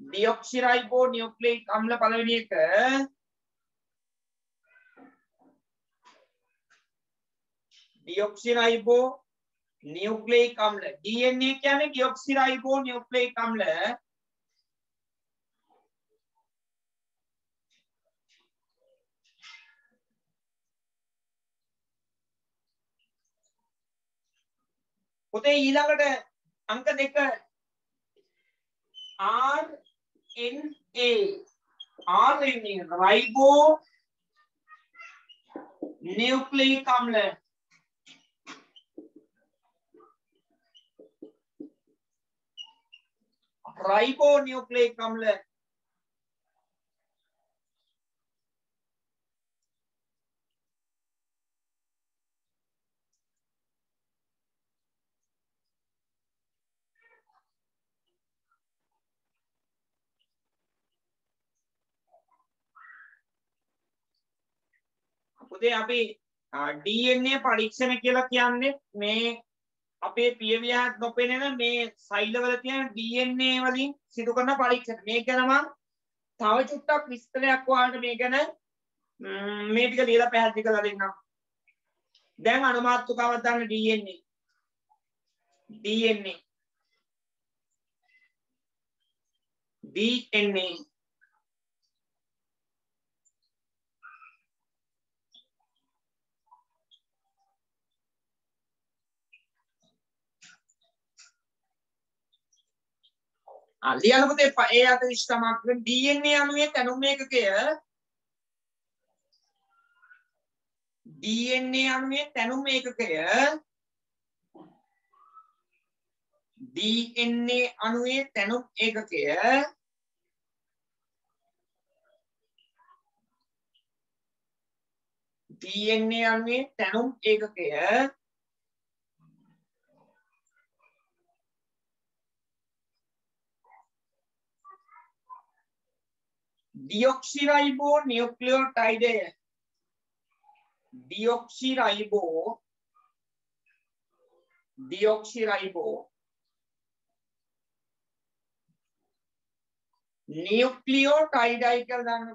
ඩියොක්සිරයිබෝ නියුක්ලික් අම්ල පළවෙනි එක. ඩියොක්සිරයිබෝ නියුක්ලික් අම්ල. DNA කියන්නේ ඩියොක්සිරයිබෝ නියුක්ලික් අම්ල. පුතේ ඊළඟට අංක දෙක. RNA RNA රයිබෝ නියුක්ලික් අම්ල රයිබෝ නියුක්ලික් අම්ල පුතේ අපි DNA පරීක්ෂණ කියලා කියන්නේ මේ අපේ පියවියක් නොපෙනෙන මේ සෛලවල තියෙන DNA වලින් සිදු කරන පරීක්ෂණ. මේක ගැන මම තව චුට්ටක් විස්තරයක් ඔයාලට මේ ගැන මේ ටික ලියලා පැහැදිලි කරලා දෙන්නම්. දැන් අනුමාත්‍රකාවක් දාන්න DNA. DNA. DNA ආ ලියන්න පුතේ ප- ඒ අතර ඉෂ්ටමක් DNA අණුවේ තැනුම් ඒකකය DNA අණුවේ තැනුම් ඒකකය DNA අණුවේ තැනුම් ඒකකය DNA අණුවේ තැනුම් ඒකකය ඩියොක්සිරයිබෝ නියුක්ලියෝටයිඩය ඩියොක්සිරයිබෝ ඩියොක්සිරයිබෝ නියුක්ලියෝටයිඩයි කියලා දාන්න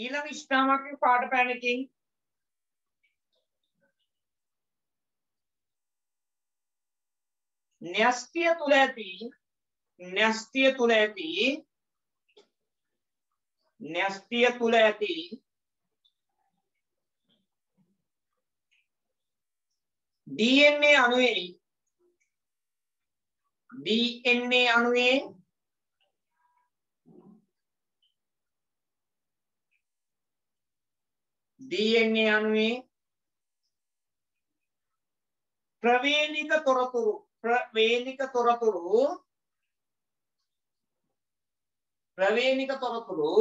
ඊළඟ ඉස්ටාමක පාට පැනකින් න්‍යෂ්ටිය තුළ ඇති න්‍යෂ්ටිය තුළ ඇති න්‍යෂ්ටිය තුළ ඇති DNA අණුවේ DNA අණුවේ DNA අණුවේ ප්‍රවේණික තොරතුරු ප්‍රවේණික තොරතුරු ප්‍රවේණික තොරතුරු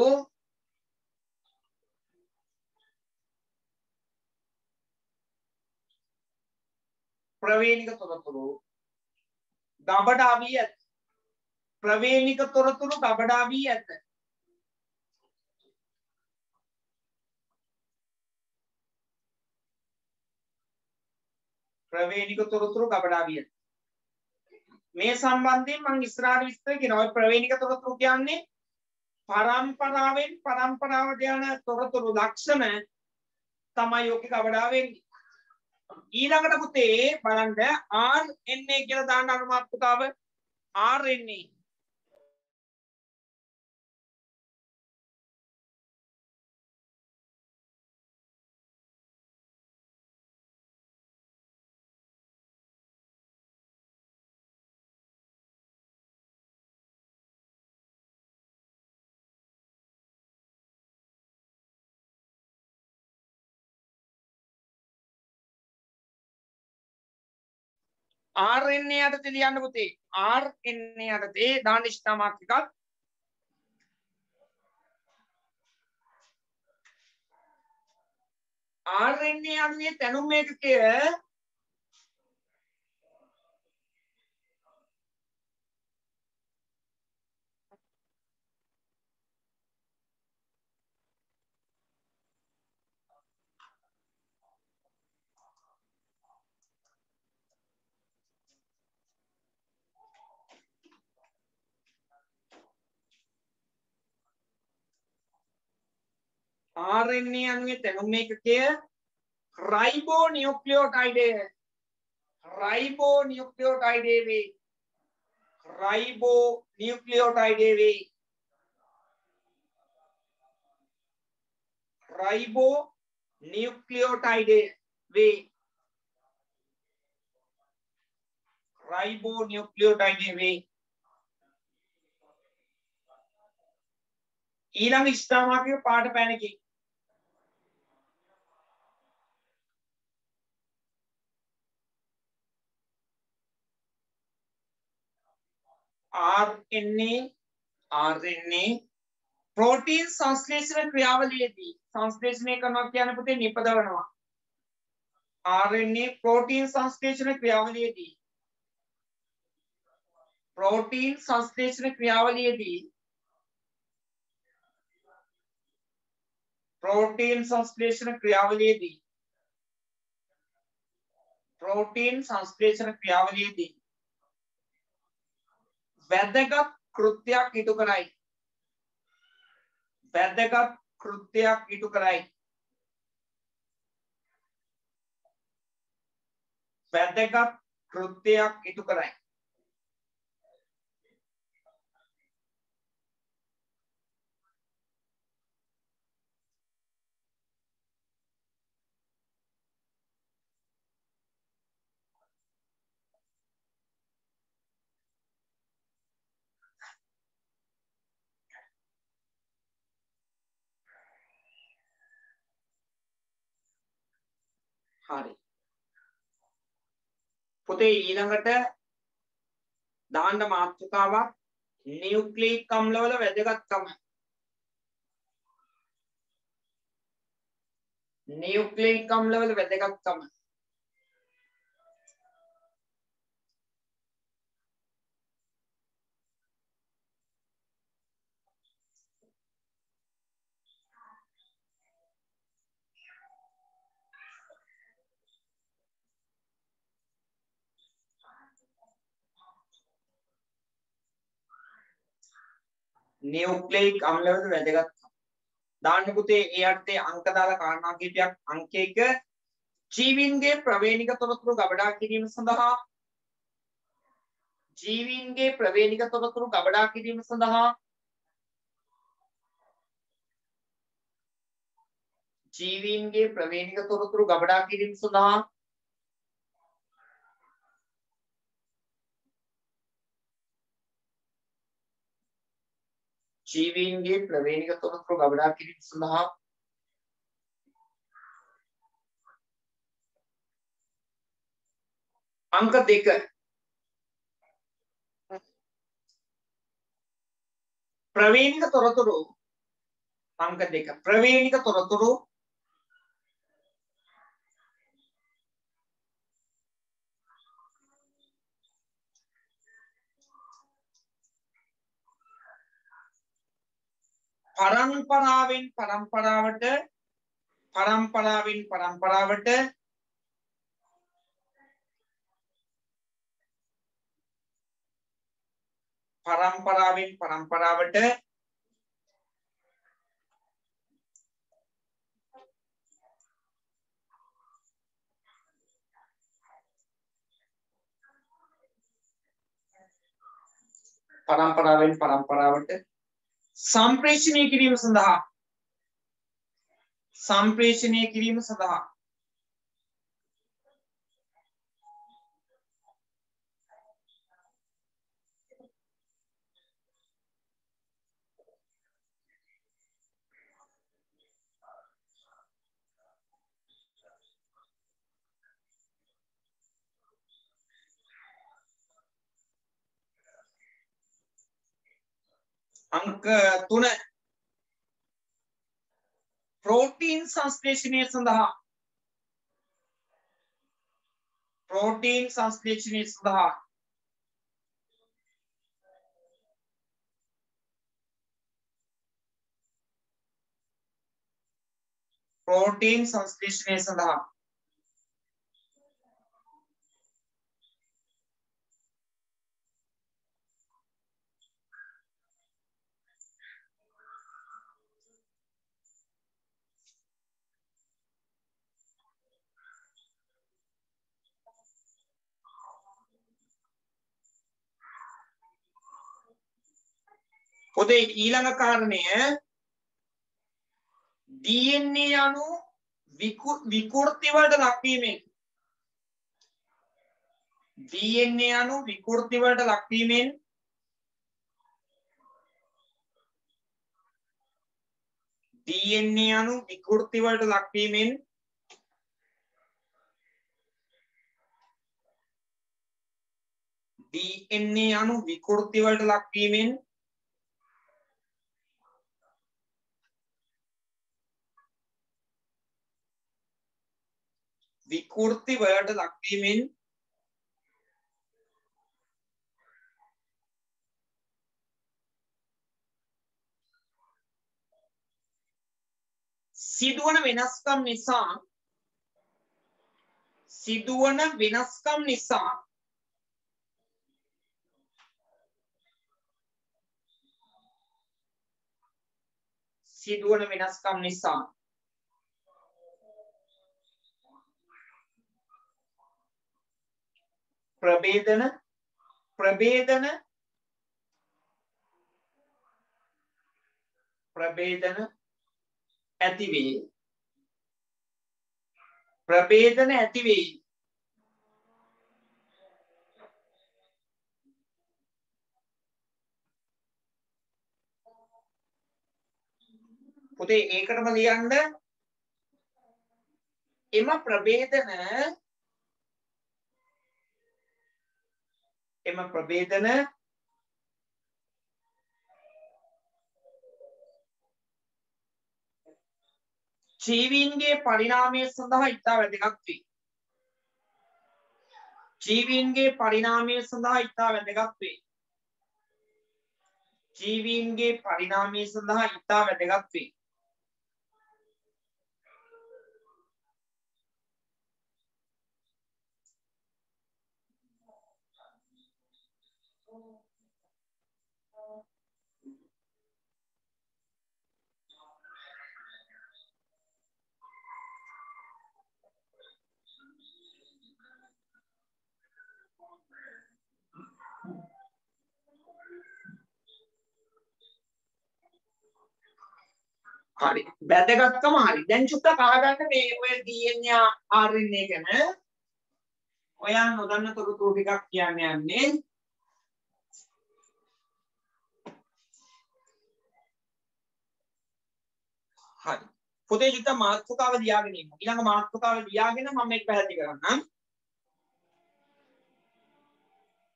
ප්‍රවේණික තොරතුරු ගබඩා වී ඇත. ප්‍රවේණික තොරතුරු ගබඩා වී ඇත. ප්‍රවේණික තොරතුරු ගබඩා විය. මේ සම්බන්ධයෙන් මම ඉස්සරහට විස්තර කරනවා. ඔය ප්‍රවේණික තොරතුරු කියන්නේ පරම්පරාවෙන් පරම්පරාවට යන තොරතුරු ලක්ෂණ තමයි ඔක ගබඩා වෙන්නේ. ඊළඟට පුතේ බලන්න RNA කියලා දාන්න අනුමාත්‍රකාව RNA RNA යටතේ ලියන්න පුතේ. RNA යටතේ දාන්න ඉෂ්ටාමාක් එකක්. RNA අණුවේ තැනුම් ඒකකය RNA අණුවේ තැනුම් ඒකකය රයිබෝ නියුක්ලියෝටයිඩය රයිබෝ නියුක්ලියෝටයිඩය වේ රයිබෝ නියුක්ලියෝටයිඩය වේ රයිබෝ නියුක්ලියෝටයිඩය වේ රයිබෝ නියුක්ලියෝටයිඩය වේ ඊළඟ ස්ථාමාකය පාට පැනකි RNA RNA ප්‍රෝටීන් සංශ්ලේෂණ ක්‍රියාවලියේදී සංශ්ලේෂණය කරනවා කියන පුතේ නිපදවනවා. RNA ප්‍රෝටීන් සංශ්ලේෂණ ක්‍රියාවලියේදී ප්‍රෝටීන් සංශ්ලේෂණ ක්‍රියාවලියේදී ප්‍රෝටීන් සංශ්ලේෂණ ක්‍රියාවලියේදී ප්‍රෝටීන් සංශ්ලේෂණ ක්‍රියාවලියේදී වැදගත් කෘත්‍යයක් ඉටු කරයි. වැදගත් කෘත්‍යයක් ඉටු කරයි. වැදගත් කෘත්‍යයක් ඉටු කරයි. හරි. පුතේ ඊළඟට දාන්න මාතෘකාවක් නියුක්ලික් අම්ලවල වැදගත්කම. නියුක්ලික් අම්ලවල වැදගත්කම. නියුක්ලික් අම්ලවල වැදගත්කම? දාන්න පුතේ ඒ අර්ථයේ අංක දාලා කාරණා කීපයක් අංක 1 ජීවීන්ගේ ප්‍රවේණික තොරතුරු ගබඩා කිරීම සඳහා ජීවීන්ගේ ප්‍රවේණික තොරතුරු ගබඩා කිරීම සඳහා ජීවීන්ගේ ප්‍රවේණික තොරතුරු ගබඩා කිරීම සඳහා ජීවීන්ගේ ප්‍රවේණික තොරතුරු ගබඩා කිරීම සඳහා අංක දෙක. ප්‍රවේණික තොරතුරු අංක දෙක. ප්‍රවේණික තොරතුරු පරම්පරාවෙන් පරම්පරාවට පරම්පරාවෙන් පරම්පරාවට පරම්පරාවෙන් පරම්පරාවට පරම්පරාවෙන් පරම්පරාවට සම්ප්‍රේෂණය කිරීම සඳහා. සම්ප්‍රේෂණය කිරීම සඳහා. අංක තුන. ප්‍රෝටීන් සංශ්ලේෂණය සඳහා. ප්‍රෝටීන් සංශ්ලේෂණය සඳහා. ප්‍රෝටීන් සංශ්ලේෂණය සඳහා. පොතේ ඊළඟ කාරණය DNA අණු විකෘති වලට ලක්වීමෙන් DNA අණු විකෘති වලට ලක්වීමෙන් DNA අණු විකෘති වලට ලක්වීමෙන් DNA අණු විකෘති වලට ලක්වීමෙන් විකෘති වලට ලක්වීමෙන් සිදුවන වෙනස්කම් නිසා සිදුවන වෙනස්කම් නිසා සිදුවන වෙනස්කම් නිසා ප්‍රබේදන ප්‍රබේදන ප්‍රබේදන ඇතිවේ. ප්‍රබේදන ඇතිවේ. පුතේ ඒකටම ලියන්න එම ප්‍රභේදන එම ප්‍රභේදන ජීවීන්ගේ පරිණාමය සඳහා ඉතා වැදගත් වේ. ජීවීන්ගේ පරිණාමය සඳහා ඉතා වැදගත් වේ. ජීවීන්ගේ පරිණාමය සඳහා ඉතා වැදගත් වේ. හරි. වැදගත්කම හරි. දැන් චුට්ටක් අහගන්න මේ ඔය DNA RNA ගැන ඔයා නොදන්න තොරතුරු ටිකක් කියන්න යන්නේ. හරි. පොතේ චුට්ට මාතෘකාව ලියාගෙන ඉන්න. ඊළඟ මාතෘකාව ලියාගෙන මම මේක පැහැදිලි කරන්නම්.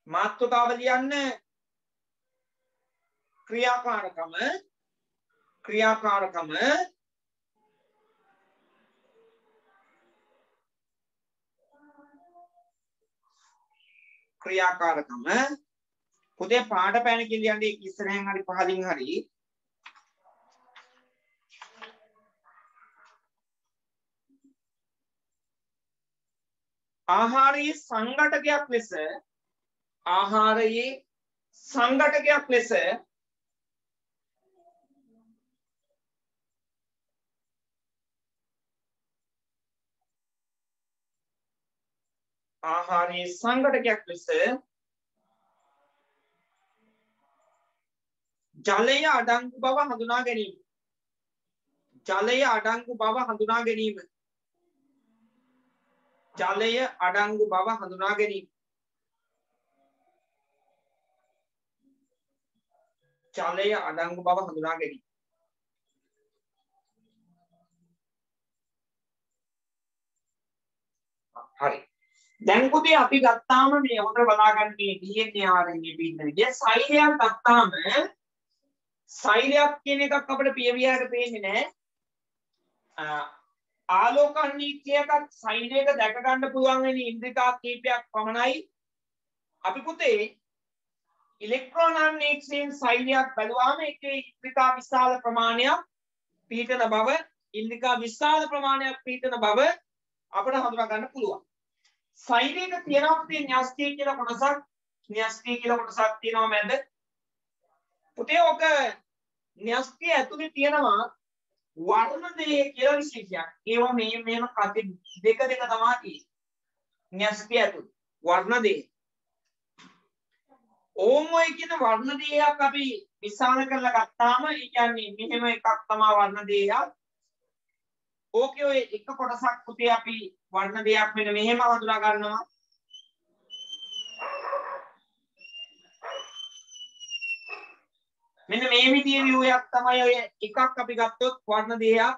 මාතෘකාව ලියන්න ක්‍රියාකාරකම ක්‍රියාකාරකම ක්‍රියාකාරකම පුතේ පාඩ පෑන කියලියන්නේ ඉස්සරහෙන් හරි පහලින් හරි ආහාරයේ සංඝටකයක් ලෙස ආහාරයේ සංඝටකයක් ලෙස ආහාරයේ සංඝටකයක් ලෙස ජලය අඩංගු බව හඳුනා ගැනීම. ජලය අඩංගු බව හඳුනා ගැනීම. ජලය අඩංගු බව හඳුනා ගැනීම. ජලය අඩංගු බව හඳුනා ගැනීම. හරි. දැන් පුතේ අපි ගත්තාම මේ හොඳට බලාගන්න මේ DNA RNA පින්න විදිය සෛලයක් ගත්තාම සෛලයක් කියන එකක් අපිට පියවියාට පේන්නේ නැහැ. ආලෝකන්නීක්‍යයක් සෛලයක දැක ගන්න පුළුවන් වෙන ඉන්ද්‍රිකා කීපයක් පමණයි. අපි පුතේ ඉලෙක්ට්‍රෝන අන්නීක්ෂයෙන් සෛලයක් බැලුවාම ඒකේ ඉන්ද්‍රිකා විශාල ප්‍රමාණයක් පිහිටන බව ඉන්ද්‍රිකා විශාල ප්‍රමාණයක් පිහිටන බව අපිට හඳුනා ගන්න පුළුවන්. සෛරයක තියෙනවා පුතේ න්‍යෂ්ටි කියලා කොටසක් න්‍යෂ්ටි කියලා කොටසක් තියෙනවා මැද. පුතේ ඔක න්‍යෂ්ටි ඇතුලේ තියෙනවා වර්ණ දෙය කියලා විශේෂයක්. ඒවා මේ මේම කති දෙක දෙක තමයි තියෙන්නේ. න්‍යෂ්ටි ඇතුලේ වර්ණ දෙය. ඕම් ඔය කියන වර්ණ දෙයක් අපි විශාල කරලා ගත්තාම ඒ කියන්නේ මෙහෙම එකක් තමයි වර්ණ දෙයක්. ඕකේ ඔය එක කොටසක් පුතේ අපි වර්ණ දෙයක් මෙන්න මෙහෙම හඳුනා ගන්නවා. මෙන්න මේ විදිහේ view එකක් තමයි ඔය එකක් අපි ගත්තොත් වර්ණ දෙයක්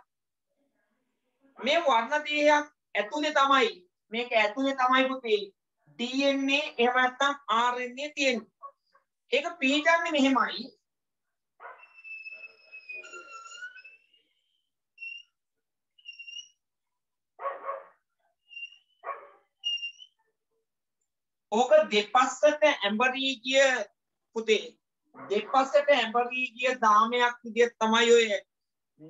මේ වර්ණ දෙයක් ඇතුලේ තමයි මේක ඇතුලේ තමයි පුතේ DNA එහෙම නැත්නම් RNA තියෙන්නේ. ඒක පිටන්නේ මෙහෙමයි. ඕක දෙපස්සට ඇඹරී ගිය පුතේ. දෙපස්සට ඇඹරී ගිය දාමයක් විදිහට තමයි ඔය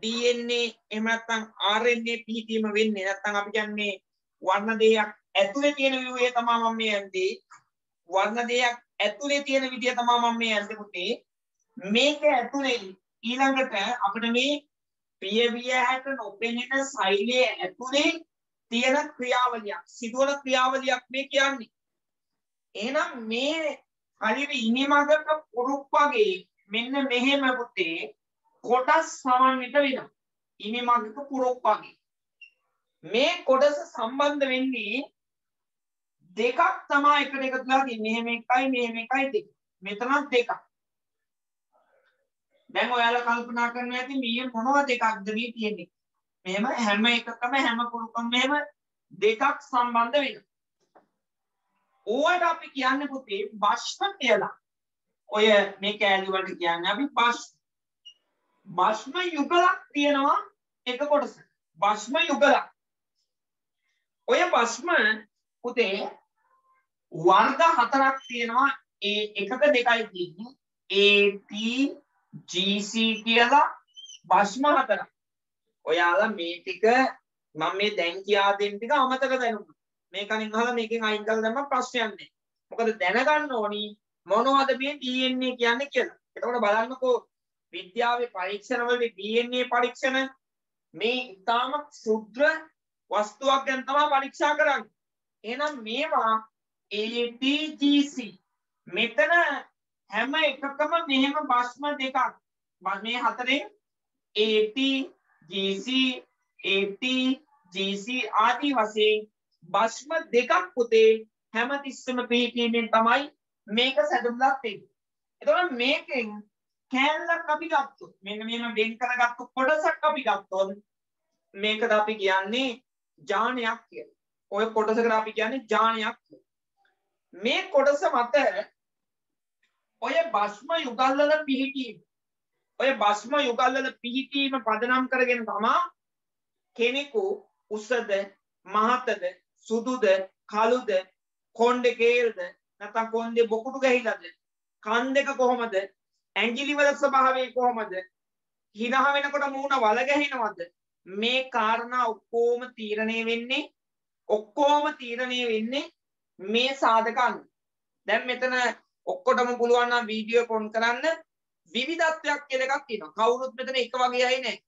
DNA එහෙම නැත්නම් RNA පිහිටීම වෙන්නේ. නැත්නම් අපි කියන්නේ වර්ණ දෙයක් ඇතුලේ තියෙන view එක තමයි මම මේ යන්නේ වර්ණ දෙයක් ඇතුලේ තියෙන විදිය තමයි මම මේ යන්නේ පුතේ. මේක ඇතුලේ ඊළඟට අපිට මේ පියවිය හැට නොපෙනෙන සෛලයේ ඇතුලේ තියෙන ක්‍රියාවලියක් සිදුවන ක්‍රියාවලියක් මේ කියන්නේ. එහෙනම් මේ හරියට ඉනිමගක පුරුක් වගේ මෙන්න මෙහෙම පුතේ කොටස් සමන්විත වෙනවා. ඉනිමගක පුරුක් වගේ. මේ කොටස සම්බන්ධ වෙන්නේ දෙකක් තමයි එකට එකතු වෙලා තියෙන්නේ. මෙහෙම එකයි මෙහෙම එකයි දෙක. මෙතනත් දෙකක්. දැන් ඔයාලා කල්පනා කරනවා ඇති මේ මොනවද දෙකක්ද මේ තියෙන්නේ. මෙහෙම හැම එකකම හැම පුරුකම මෙහෙම දෙකක් සම්බන්ධ වෙන. ඕවට අපි කියන්න පුතේ භෂ්ම කියලා. ඔය මේ කෑලි වලට කියන්නේ අපි භෂ්ම. භෂ්ම යුගලක් තියෙනවා එක කොටස. භෂ්ම යුගලක්. ඔය භෂ්ම පුතේ වර්ග හතරක් තියෙනවා ඒ එකක දෙකයි තියෙන්නේ AT GC කියලා භෂ්ම හතරක්. ඔයාලා මේ ටික මම මේ දැන් කියා දෙන්න ටික අමතක දැනුණා. මේ කණින් අහලා මේකෙන් අයින් කරලා දැම්ම ප්‍රශ්නයක් නෑ. මොකද දැනගන්න ඕනි මොනවද මේ DNA කියන්නේ කියලා. එතකොට බලන්නකෝ විද්‍යාවේ පරීක්ෂණ වලදී DNA පරීක්ෂණ මේ ඉතාම ශුද්‍ර වස්තුවක් ගැන තමයි පරීක්ෂා කරන්නේ. එහෙනම් මේවා ATGC මෙතන හැම එකකම මෙහෙම භස්ම දෙකක් මේ හතරෙන් AT GC AT GC ආදී වශයෙන් භස්ම දෙකක් පුතේ හැමතිස්සම පිහිටීමෙන් තමයි මේක සැදුම්ලක් වෙන්නේ. එතකොට මේකෙන් කෑල්ලක් අපි ගත්තොත් මෙන්න මෙහෙම වෙන් කරගත්තු කොටසක් අපි ගත්තොත් මේකද අපි කියන්නේ ජානයක් කියලා. ඔය කොටසකට අපි කියන්නේ ජානයක් කියලා. මේ කොටස මත ඔය භස්ම යුගල්වල පිහිටීම ඔය භස්ම යුගල්වල පිහිටීම පදනම් කරගෙන තමා කෙනෙකු උසද මහතද සුදුද කළුද කොණ්ඩෙ කේල්ද නැත්නම් කොණ්ඩේ බොකුටු ගහිලාද? කන් දෙක කොහොමද? ඇඟිලිවල ස්වභාවය කොහොමද? හිනහ වෙනකොට මූණ වල ගැහෙනවද? මේ කාරණා ඔක්කොම තීරණය වෙන්නේ ඔක්කොම තීරණය වෙන්නේ මේ සාධකන්න දැන් මෙතන ඔක්කොටම පුළුවන් නම් වීඩියෝ කොන් කරන්න. විවිධත්වයක් කියලා එකක් තියෙනවා. කවුරුත් මෙතන එක වගේ අය නැහැ.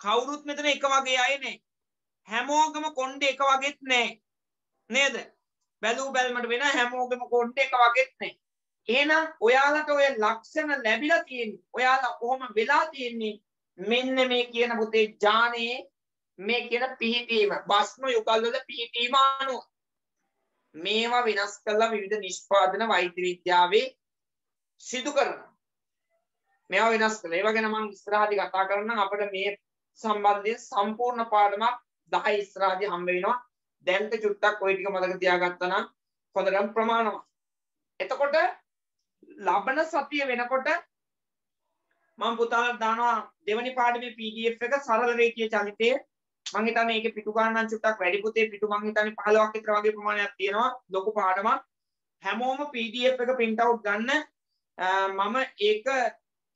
කවුරුත් මෙතන එක වගේ අය නැහැ. හැමෝගම කොණ්ඩේ එක වගේත් නැහැ නේද? බැලූ බැලමට වෙන හැමෝගම කොණ්ඩේ එක වගේත් නැහැ එහෙනම් ඔයාලට ඔය ලක්ෂණ ලැබිලා තියෙන්නේ ඔයාලා කොහොම වෙලා තියෙන්නේ? මෙන්න මේ කියන පුතේ ඥානයේ මේ කියන පිහිටීම. භස්ම යුගල්වල පිහිටීම අනුව. මේවා වෙනස් කරලා විවිධ නිෂ්පාදන වෛද්‍ය විද්‍යාවේ සිදු කරනවා. මේවා වෙනස් කළා. ඒවා ගැන මම ඉස්සරහදී කතා කරන්නම්. අපිට මේ සම්බන්ධයෙන් සම්පූර්ණ පාඩමක් 10 ඉස්සරහදී හම්බ වෙනවා. දැන්ට චුට්ටක් ওই ටික මතක තියාගත්තා නම් හොඳටම ප්‍රමාණවත්. එතකොට ලබන සතිය වෙනකොට මම පුතාලට දානවා දෙවනි පාඩමේ PDF එක සරල රේඛීය චලිතයේ මං හිතන්නේ ඒකේ පිටු ගණන් චුට්ටක් වැඩි පුතේ පිටු මං හිතන්නේ 15ක් විතර වගේ ප්‍රමාණයක් තියෙනවා ලොකු පාඩමක් හැමෝම PDF එක print out ගන්න මම ඒක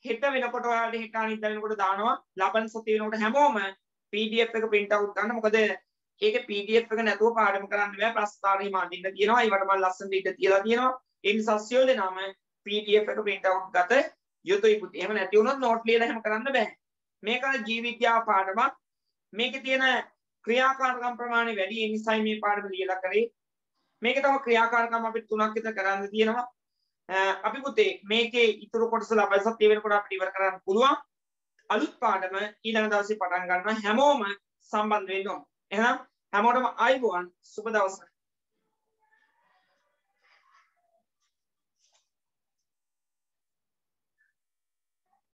හෙට වෙනකොට ඔයාලට හෙට අනිද්දා වෙනකොට දානවා ලබන සතිය වෙනකොට හැමෝම PDF එක print out ගන්න. මොකද ඒකේ PDF එක නැතුව පාඩම කරන්න බෑ. ප්‍රස්තාරේ මාදින්න තියෙනවා. ඒවට මම ලස්සනට ඉඳ තියලා තියෙනවා. ඒ නිසා සියලු දෙනාම PDF එක print out ගත යුතුයි පුතේ. එහෙම නැති වුණොත් නෝට් ලියලා එහෙම කරන්න බෑ. මේක ජීව විද්‍යාව පාඩමක්. මේකේ තියෙන ක්‍රියාකාරකම් ප්‍රමාණය වැඩි. ඒ නිසායි මේ පාඩම ලියලා කරේ. මේකේ තව ක්‍රියාකාරකම් අපිට තුනක් විතර කරන්න තියෙනවා. අපි පුතේ මේකේ ඉතුරු කොටස ලබන සතිය වෙනකොට අපිට ඉවර කරන්න පුළුවන්. අලුත් පාඩම ඊළඟ දවසේ පටන් ගන්නවා. හැමෝම සම්බන්ධ වෙන්න ඕන. එහෙනම් හැමෝටම ආයිබෝවන් සුබ දවසක්.